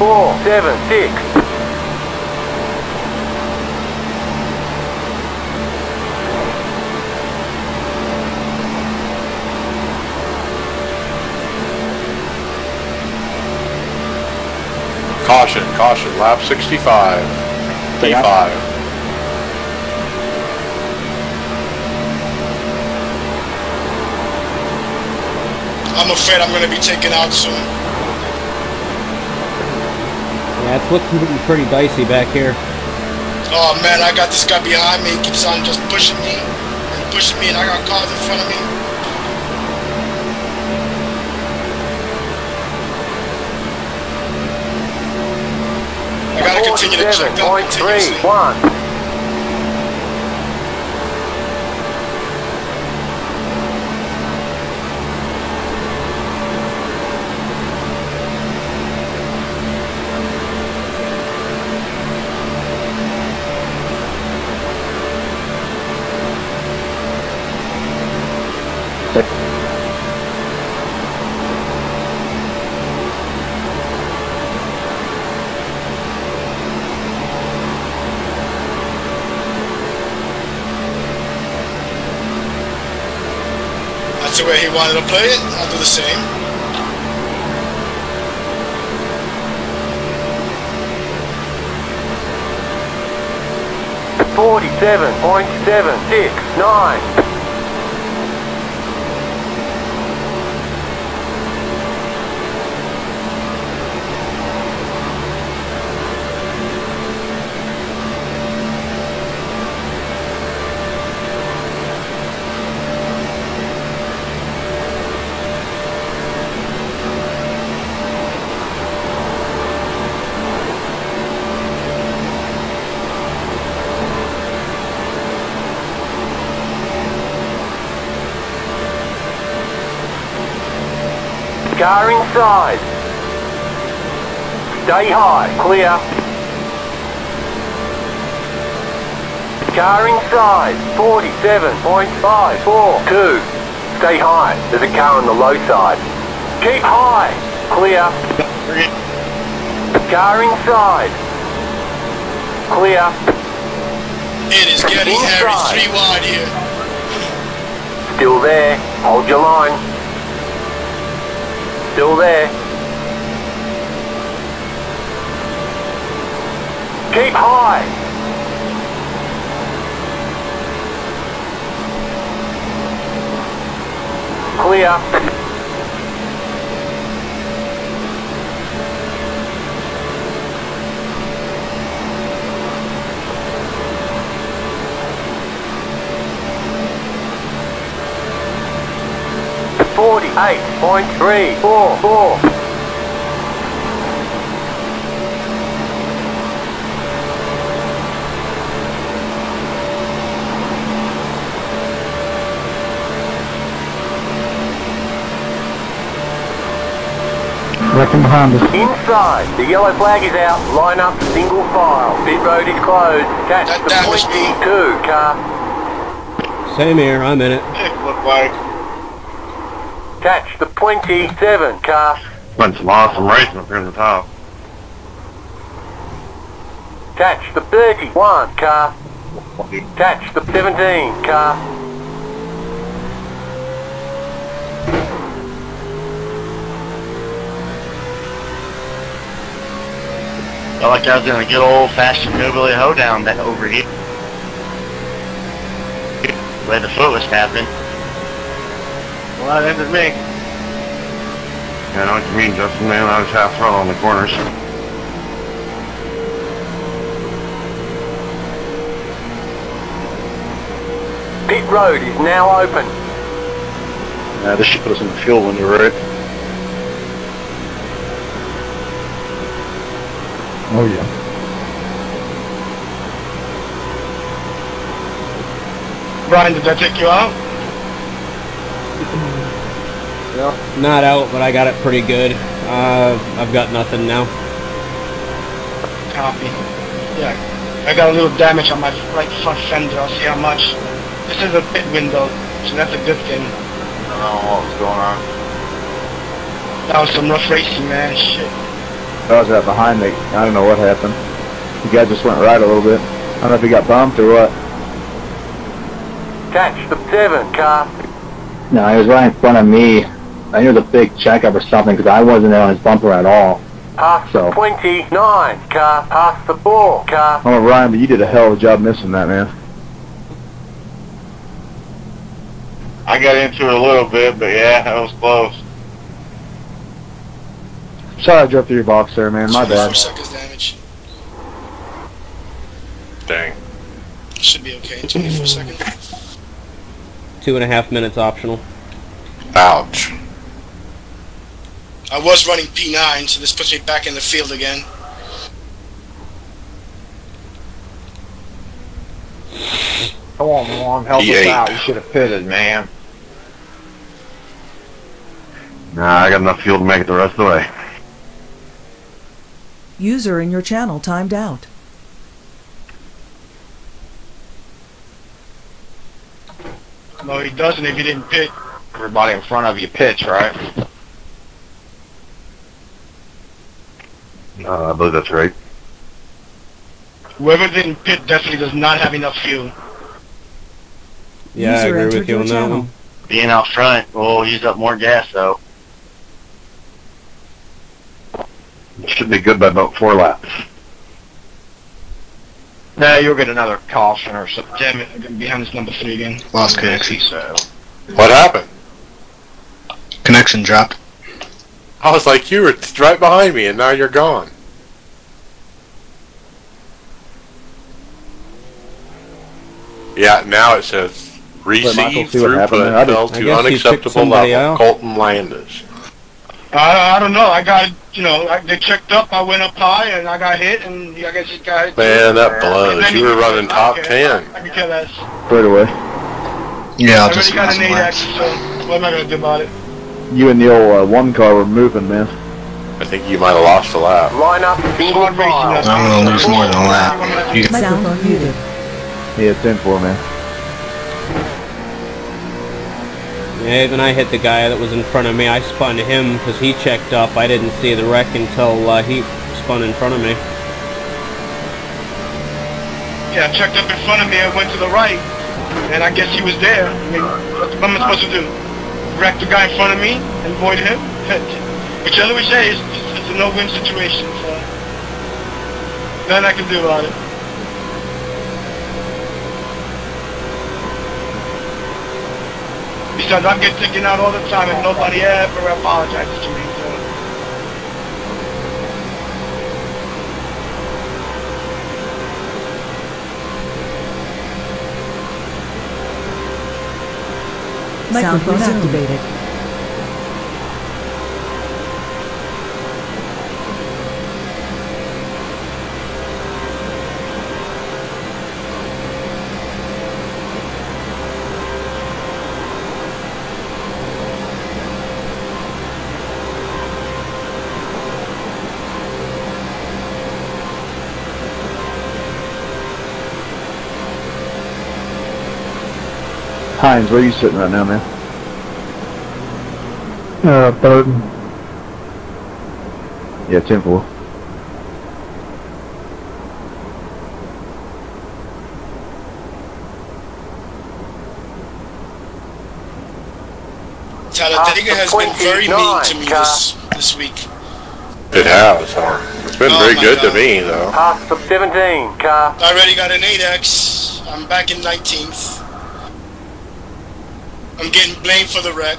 four seven six. Caution, caution, lap 65. P5. I'm afraid I'm going to be taken out soon. Yeah, it's looking pretty dicey back here. Oh man, I got this guy behind me. He keeps on just pushing me and pushing me, and I got cars in front of me. I gotta continue to check up continuously. 47.31. That's the way he wanted to play it. I'll do the same. Forty-seven point seven six nine. Inside. Stay high, clear. Car inside, 47.542. Stay high, there's a car on the low side. Keep high, clear. Car inside. Clear. It is getting hairy. Inside. Three wide here. Still there, hold your line. Still there. Keep high. Clear. 8.344. Reckon behind us. Inside. The yellow flag is out. Line up single file. Pit road is closed. That's the point G2 car. Same here. I'm in it. It looked like. Catch the 27 car. Been some awesome racing up here in the top. Catch the 31 car. Catch the 17 car. Felt like I was in a good old fashioned hillbilly hoedown that over here. The way the foot was tapping. Well, that ended me. Yeah, I know what you mean, Justin, man. I was half throttle on the corners. Pit road is now open. Yeah, this should put us in the fuel when you're right. Oh yeah. Brian, did that take you out? Not out, but I got it pretty good. Uh, I've got nothing now. Copy. Yeah. I got a little damage on my right front fender. I'll see how much. This is a pit window, so that's a good thing. I don't know what was going on. That was some rough racing, man. Shit. I was right behind me. I don't know what happened. The guy just went right a little bit. I don't know if he got bumped or what. Catch the 7 car. No, he was right in front of me. I knew it was a big checkup or something because I wasn't there on his bumper at all. Past So- 29 car. Past the 4 car. Oh, Ryan, but you did a hell of a job missing that, man. I got into it a little bit, but yeah, that was close. Sorry I drove through your box there, man. My 24 bad. seconds damage. Dang. Should be okay. 24 seconds. Two and a half minutes optional. Ouch. I was running P9, so this puts me back in the field again. Come on, Norm, help He us out. You should have pitted, man. Nah, I got enough fuel to make it the rest of the way. User in your channel timed out. No, he doesn't if he didn't pit. Everybody in front of you pitch, right? Uh, I believe that's right. Whoever's didn't pit definitely does not have enough fuel. Yeah, I User agree with you your on that one. Being out front, we'll use up more gas though. Should be good by about four laps. No, you'll get another caution or something. Damn it, behind this number three again. Lost connection. So. What happened? Connection dropped. I was like, you were right behind me, and now you're gone. Yeah, now it says Let Michael receive see what happened there. I throughput fell to guess you picked unacceptable somebody level. out. Colton Landis. I, I don't know. I got, you know, I, they checked up. I went up high and I got hit, and I guess it got. Man, that blows. then You were running top I ten. I could care less. Straight away. Yeah, I I'll just already got an some 8 laps. X, so what am I going to do about it? You and the old uh, one car were moving, man. I think you might have lost a lap. Line up single Hard racing, file. that's I'm gonna lose more than a lap. You Microphone muted. Yeah, 10-4, man. Yeah, even I hit the guy that was in front of me. I spun him because he checked up. I didn't see the wreck until uh, he spun in front of me. Yeah, I checked up in front of me. I went to the right, and I guess he was there. I mean, what am I supposed to do? Wreck the guy in front of me and avoid him? Whichever we say, it's, it's a no-win situation. So nothing I can do about it. Besides, I get taken out all the time, and nobody ever apologizes to me. So. Microphone activated. Hines, where are you sitting right now, man? Uh, third. Yeah, 10 4. Talladega has been very mean to me this, this week. It has, huh? It's been Oh very my good to me, though. Pass 17, car. I already got an 8X. I'm back in 19th. I'm getting blamed for the wreck.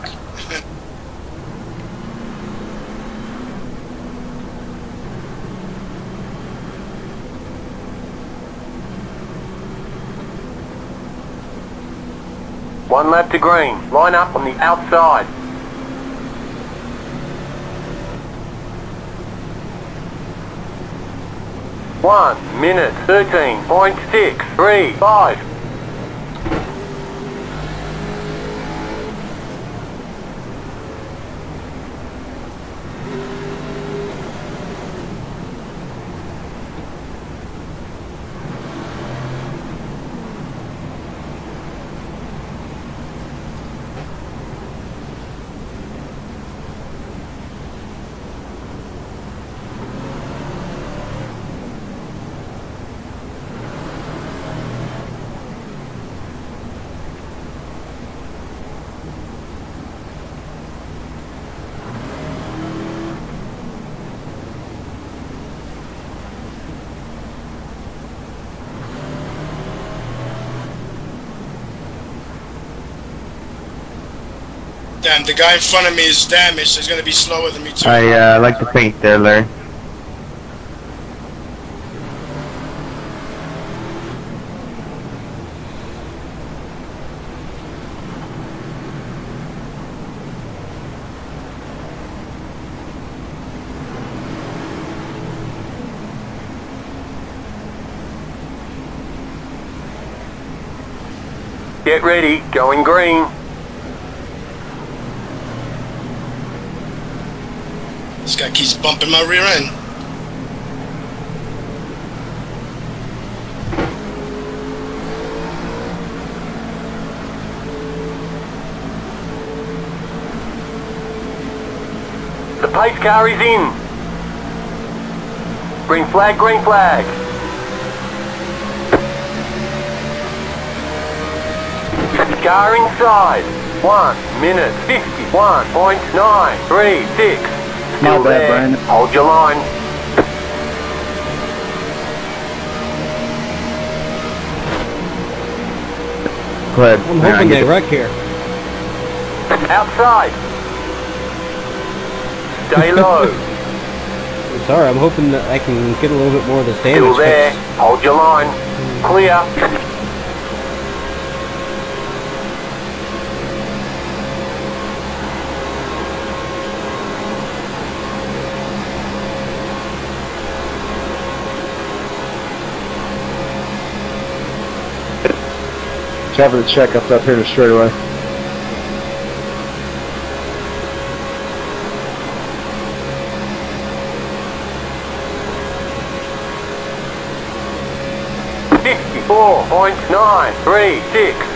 One lap to green. Line up on the outside. One minute, 13.635. Damn, the guy in front of me is damaged, so he's gonna be slower than me too. I uh, like the paint there, Larry. Get ready, going green. guy keeps bumping my rear end. The pipe carries in. Green flag, green flag. Car inside. 1 minute 51.936. Still Not bad, there. Brandon. Hold your line. Go ahead. I'm Larry, hoping get they wreck here. Outside. Stay low. Sorry, I'm hoping that I can get a little bit more of this Still there. fixed. Hold your line. Clear. Traffic check up up here to straightaway. Fifty-four point nine three six.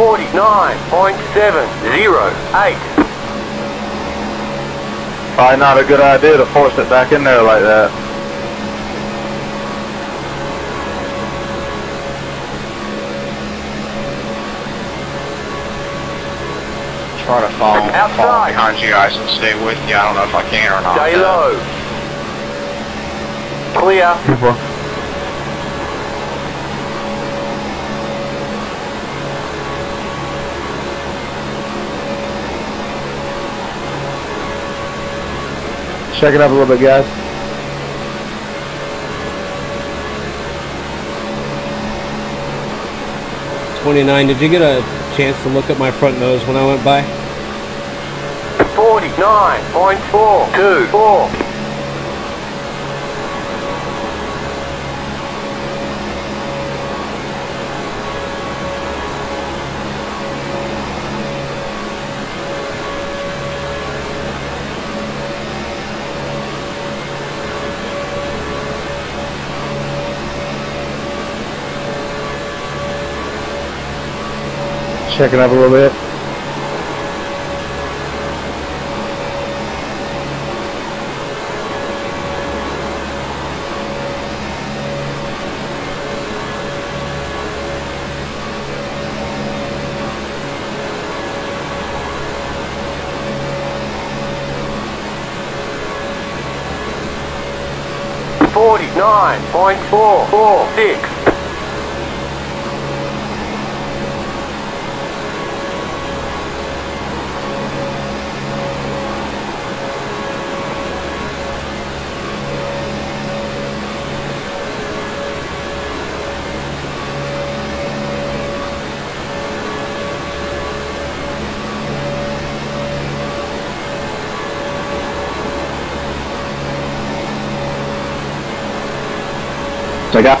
49.708. Probably not a good idea to force it back in there like that. Try to follow, follow behind you guys and stay with you. I don't know if I can or not. Stay low. Clear. Check it up a little bit, guys. Twenty-nine. Did you get a chance to look at my front nose when I went by? 49.424. Check it up a little bit. Forty-nine point four four six. Check out.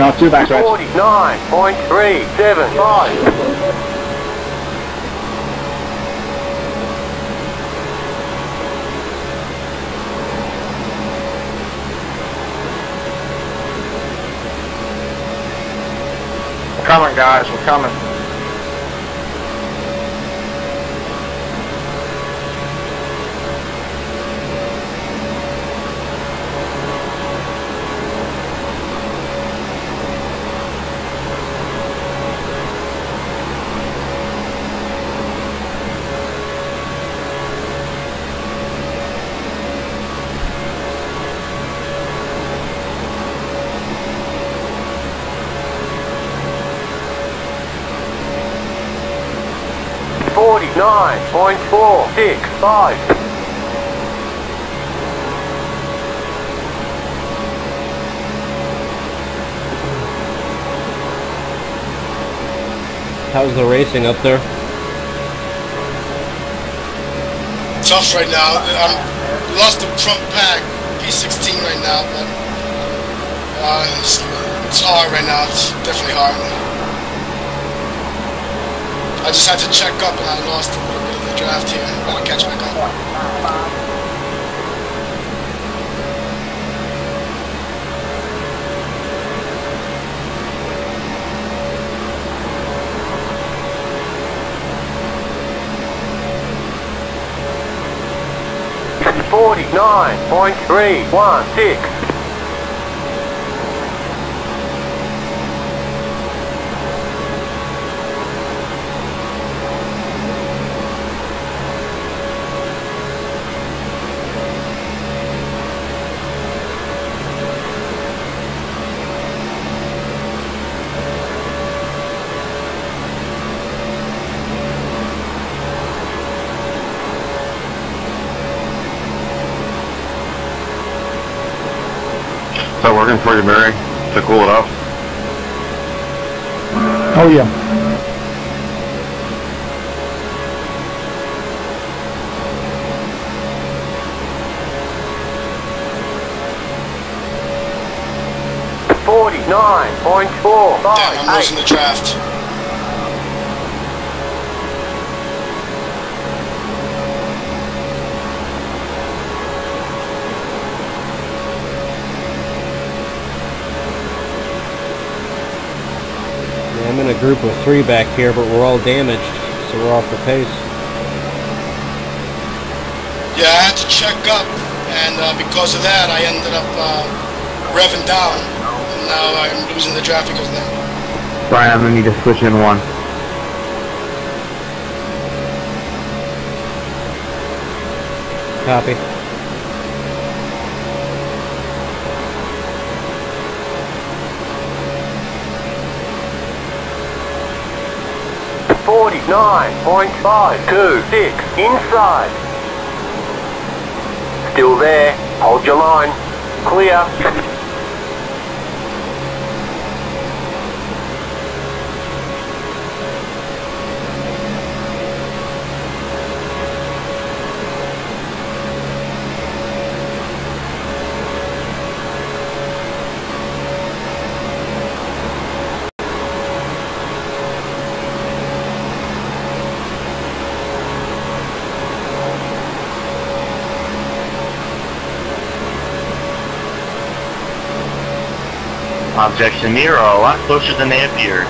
Back five. We're coming, guys. We're coming. Six five. How's the racing up there? Tough right now. I'm lost the front pack, P16 right now, but uh, it's, it's hard right now. It's definitely hard. I just had to check up and I lost a draft here, I'll catch back up. Forty-nine point three one six. That working for you, Barry? To cool it off? Oh yeah. Forty-nine point four Damn, I'm losing the draft. A group of three back here, but we're all damaged, so we're off the pace. Yeah, I had to check up, and uh, because of that, I ended up uh, revving down. And now I'm losing the draft because of that. Brian, I'm gonna need to switch in one. Copy. Forty-nine point five two six inside. Still there. Hold your line. Clear. Objects in mirror are a lot closer than they appear.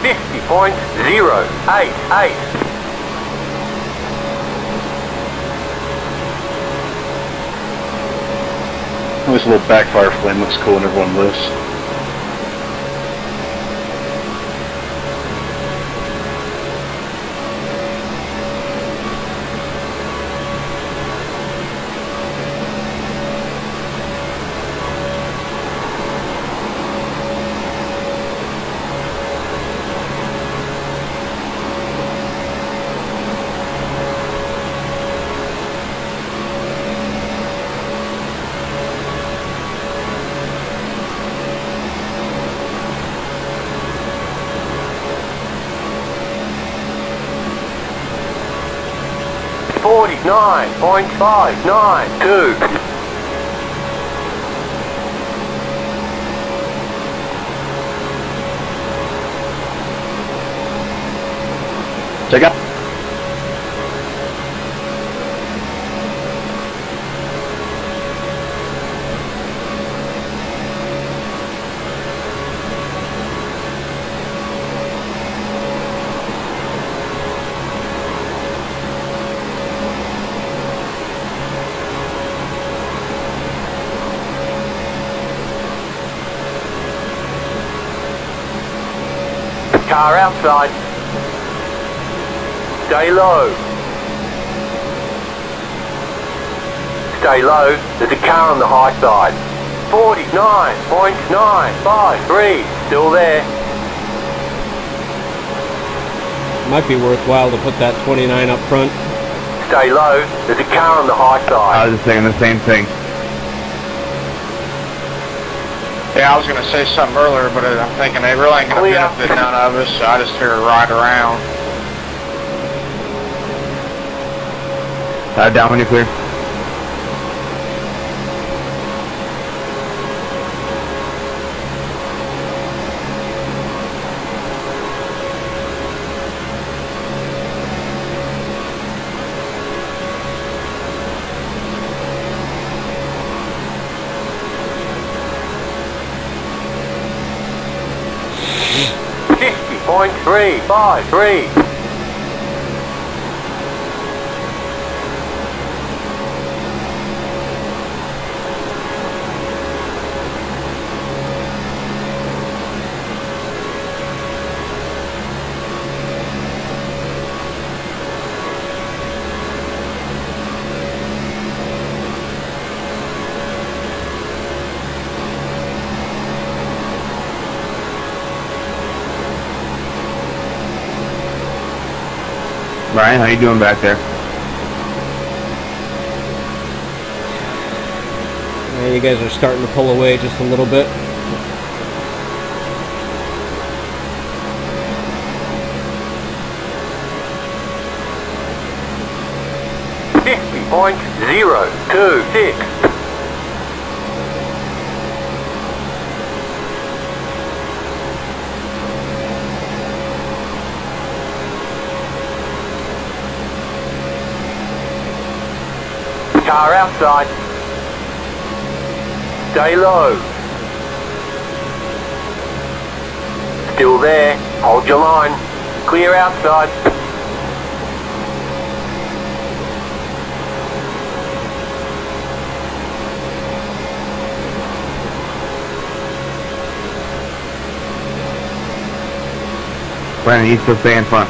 Fifty point zero eight eight. This little backfire flame looks cool and everyone lives. Point five nine two. Car outside. Stay low. Stay low. There's a car on the high side. 49.953. Still there. Might be worthwhile to put that 29 up front. Stay low. There's a car on the high side. I side. was just thinking the same thing. Yeah, I was gonna say something earlier, but I'm thinking they really ain't gonna Clear. benefit none of us, so I just figured ride around. Uh, down when you're clear. Fifty point three five three. How you doing back there? Yeah, you guys are starting to pull away just a little bit. Fifty point zero two six. Outside. Stay low. Still there. Hold your line. Clear outside. Brandon, you still stay in front.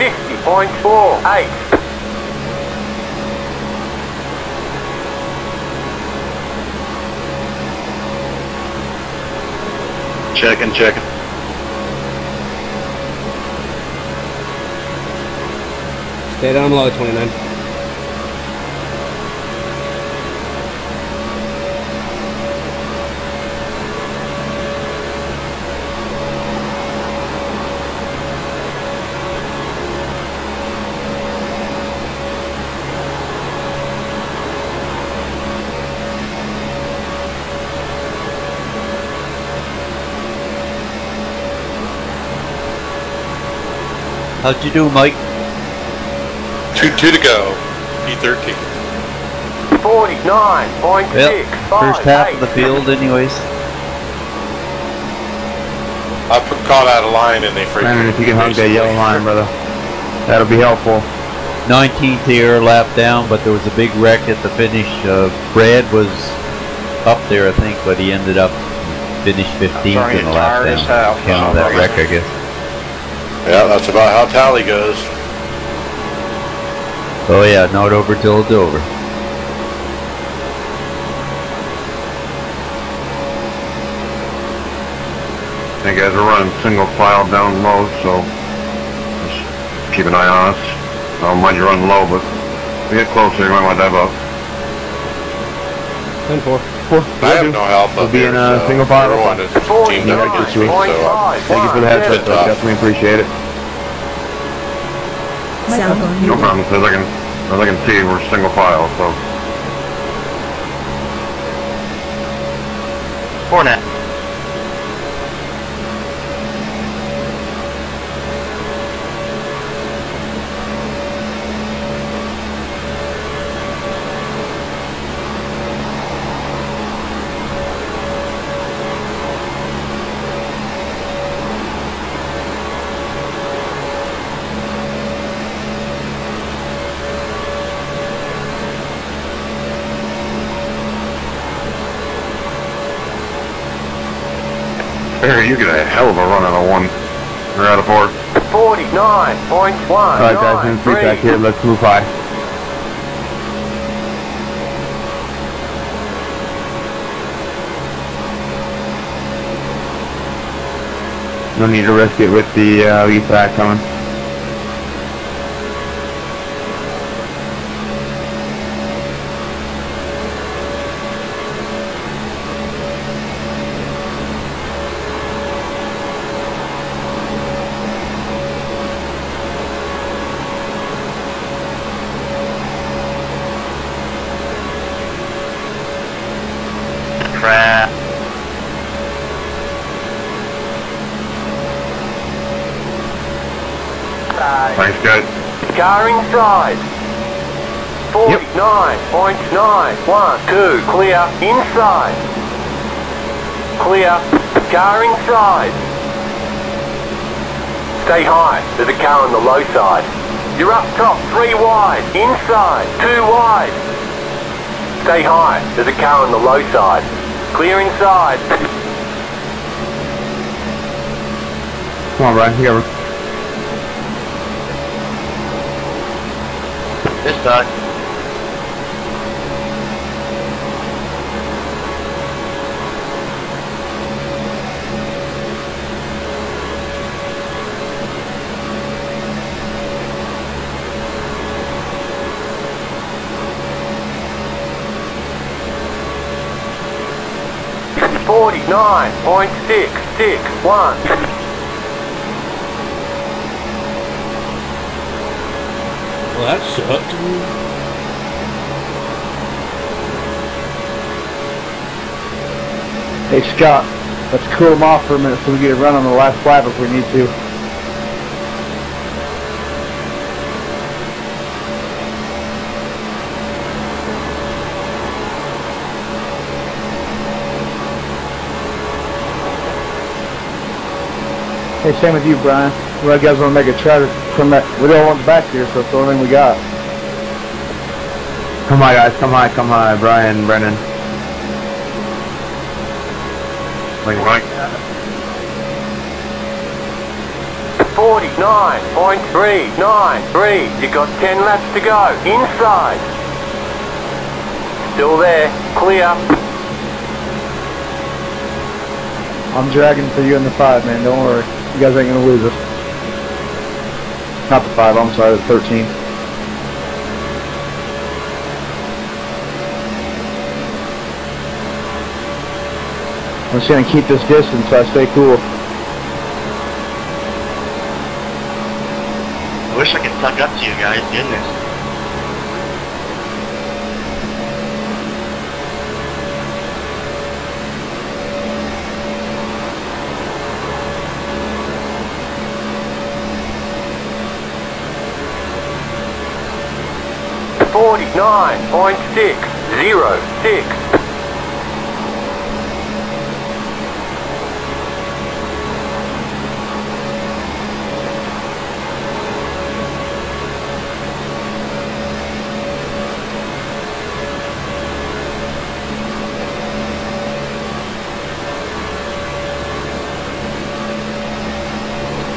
Fifty point four eight. Checking, checking. Stay down low, 29. How'd you do, Mike? Two, two to go. P13. Forty-nine point Well, six first five half eight. of the field, anyways. I put, caught out of line and they freaked Brandon, if you can hug that yellow line, brother. That'll be helpful. 19th here, lap down, but there was a big wreck at the finish. Uh, Brad was up there, I think, but he ended up finished 15th in the lap down. hell. Count of that wreck, I guess. Yeah, that's about how tally goes. Oh yeah, not over till it's over. You guys we're running single file down low, so just keep an eye on us. I don't mind you running low, but if we get closer, you might want to dive up. 10 4. I have no help We'll up be here, in a so single file. everyone is teamed up against me, so uh, I- Thank you for the heads up, Good though. Definitely appreciate it. No problem, as I can, as I can see, we're single file, so. Barry, you get a hell of a run out of one. You're out of four. Forty-nine point one Alright guys, in three back here, let's move high. No need to risk it with the uh, leaf back coming. Crap. Thanks, guys. Car inside. Forty-nine point nine one two. Clear inside. Clear. Car inside. Stay high. There's a car on the low side. You're up top. Three wide. Inside. Two wide. Stay high. There's a car on the low side. Clear inside. Come on, Brian, you got This sucks. 49.661. Well, that sucked. Hey Scott, let's cool them off for a minute so we get a run on the last lap if we need to. Hey, same with you, Brian. You guys want to make a try to come back? We don't want back here, so it's the only thing we got. Come on, guys. Come on, come on, Brian, Brennan. Like, Mike. 49.393. You got 10 laps to go. Inside. Still there. Clear. I'm dragging for you in the five, man. Don't worry. You guys ain't gonna lose us. Not the five. I'm sorry, the 13. I'm just gonna keep this distance so I stay cool. I wish I could suck up to you guys, goodness. Forty-nine point six zero six.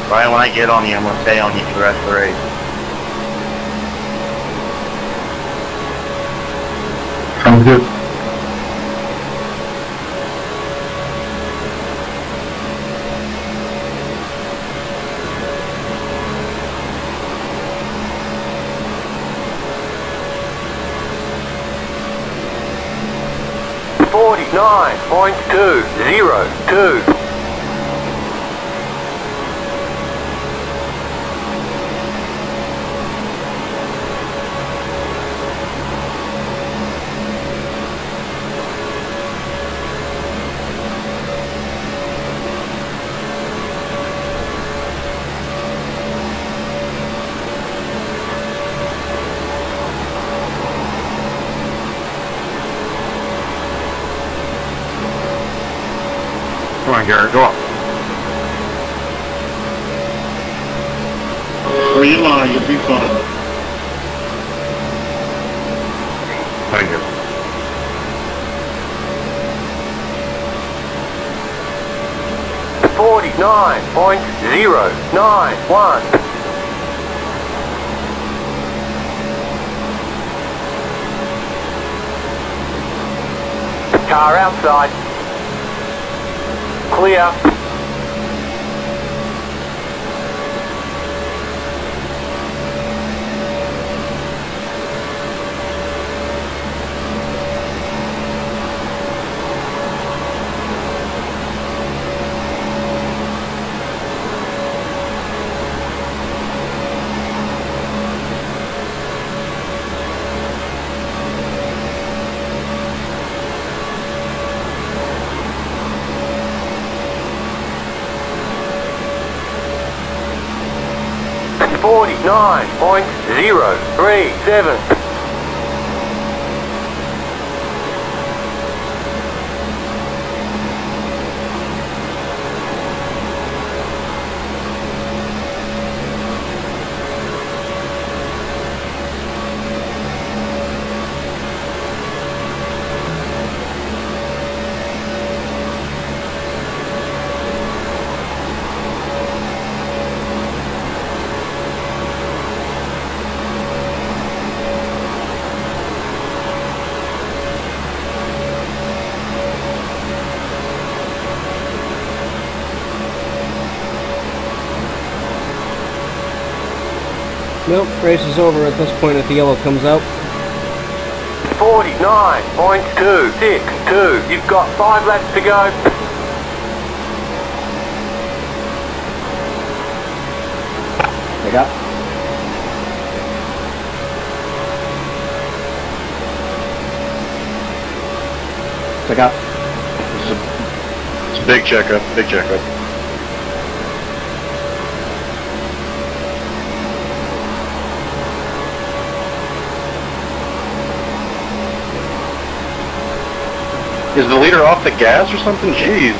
Brian, when I get on you, I'm gonna stay on you for the rest of the race. Good. Forty-nine point two zero two. Come on, Garrett, go up. Where you lie, you'll be fine. Thank you. Forty-nine point zero nine one. Car outside. Clear. 9.037 Nope, race is over at this point if the yellow comes out. 49.262. You've got five laps to go. Pick up. Pick up. It's a, it's a big checkup, big checkup. Is the leader off the gas or something? Jeez.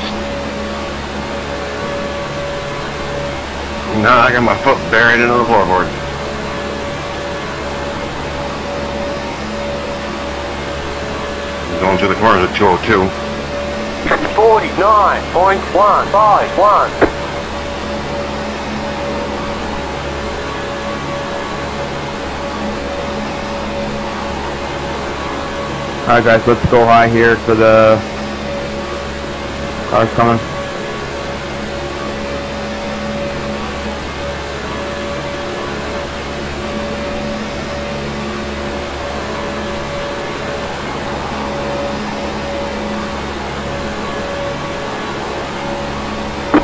No, I got my foot buried into the floorboard. Going through the corners at 202. 49.151. Alright guys, let's go high here for the cars coming.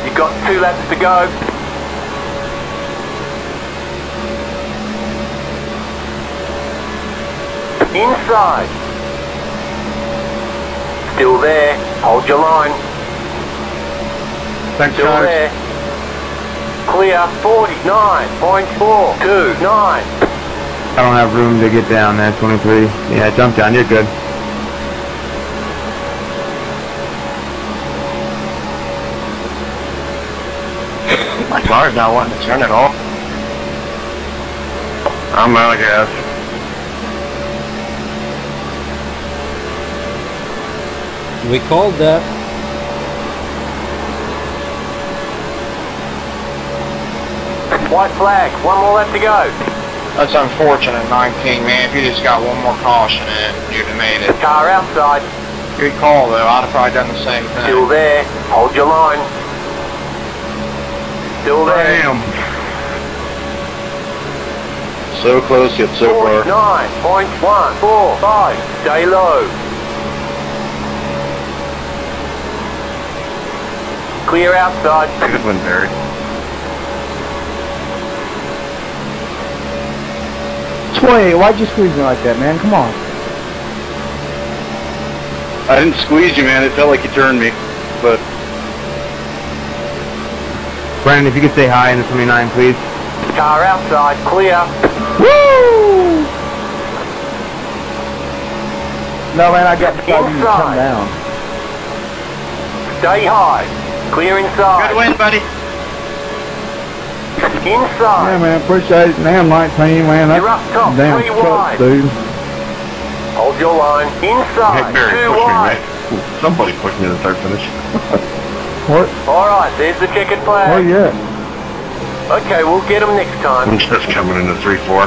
You've got two laps to go. Inside. Still there. Hold your line. Thanks, Still guys. there. Clear 49.429. I don't have room to get down there, 23. Yeah, jump down, you're good. My car's not wanting to turn at all. I'm out of gas. We called that. White flag. One more left to go. That's unfortunate, 19, man. If you just got one more caution in, you'd have made it. Car outside. Good call, though. I'd have probably done the same thing. Still there. Hold your line. Still there. Damn. So close yet so far. 9.145. Stay low. Clear outside. Good one, Barry. Tway, why'd you squeeze me like that, man? Come on. I didn't squeeze you, man. It felt like you turned me. But Brandon, if you could say hi in the 29, please. Car outside. Clear. Woo! No, man, I got beside you to come down. Stay high. Clear inside. good win, buddy. Inside. Yeah, man, appreciate it. Damn, 19, man. That's You're up top, damn three truck, wide. dude. Hold your line. Inside. Hey, Barry, Two push me, wide. man. Somebody pushed me to the start finish. What? All right. There's the checkered flag. Where you at? Okay, we'll get them next time. I'm just coming into 3-4.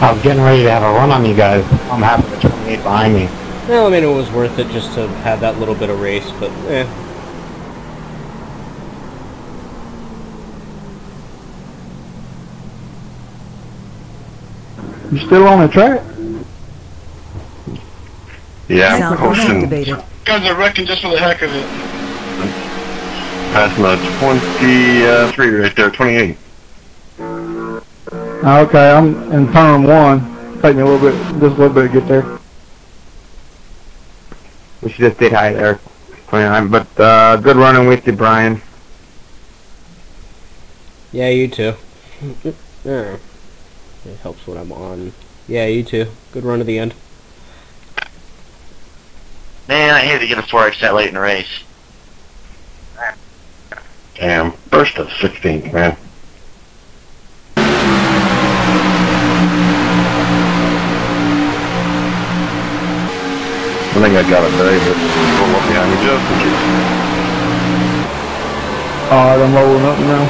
I was getting ready to have a run on you guys. I'm happy the 28 behind me. Well, I mean, it was worth it just to have that little bit of race, but eh. You still on the track? Yeah, I'm Sound posting. Guys are wrecking just for the heck of it. passing the 23 right there, 28. Okay, I'm in turn one. Take me a little bit, just a little bit to get there. We should have stayed high there. 29, but uh, good running with you, Brian. Yeah, you too. Yeah. It helps when I'm on. Yeah, you too. Good run to the end. Man, I hate to get a 4X that late in the race. Damn, first of 16th, man. Think I got it today, but pull up behind me just in case. Alright, I'm rolling up now.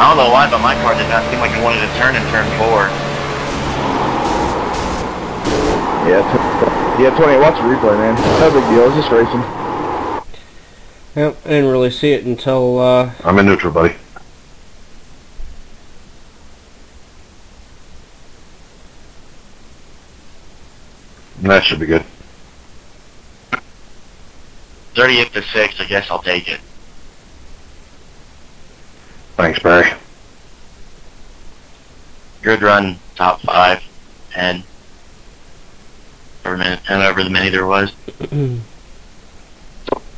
I don't know why, but my car did not seem like it wanted to turn in turn four. Yeah, tw- yeah, 28. Watch the replay, man. No big deal. It's just racing. Yep, I didn't really see it until, uh, I'm in neutral, buddy. That should be good. 38 to 6, I guess I'll take it. Thanks, Barry. Good run, top 5, 10. Or minute, however the many there was.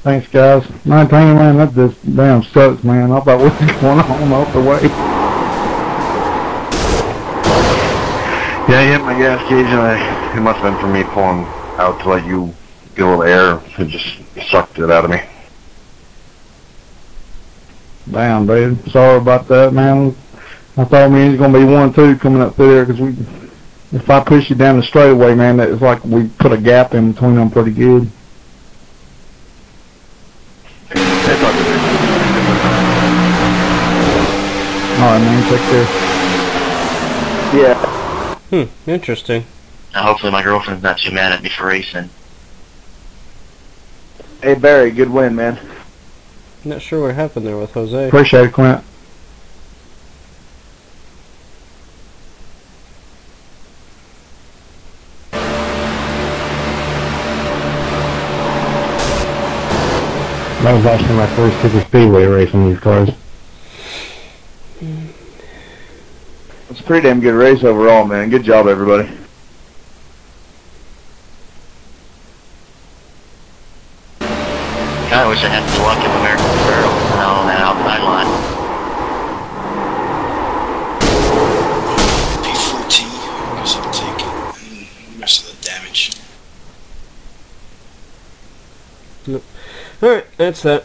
Thanks, guys. 19, man, that just damn sucks, man. I thought we were going on off the way. Yeah, you hit my gas gauge, and I, it must have been from me pulling out to let you get a little air. It just sucked it out of me. Damn, dude. Sorry about that, man. I thought me was gonna be one two coming up through there because we, if I push you down the straightaway, man, that it's like we put a gap in between them pretty good. All right, man. Take care. Yeah. Hmm, interesting. Now hopefully my girlfriend's not too mad at me for racing. Hey Barry, good win, man. Not sure what happened there with Jose. Appreciate it, Clint. That was actually my first super speedway race in these cars. It's a pretty damn good race overall, man. Good job, everybody. Kinda wish I had the luck of American Girl now on that outside line. P14, I guess I'll take it. And rest of the damage. Alright, that's that.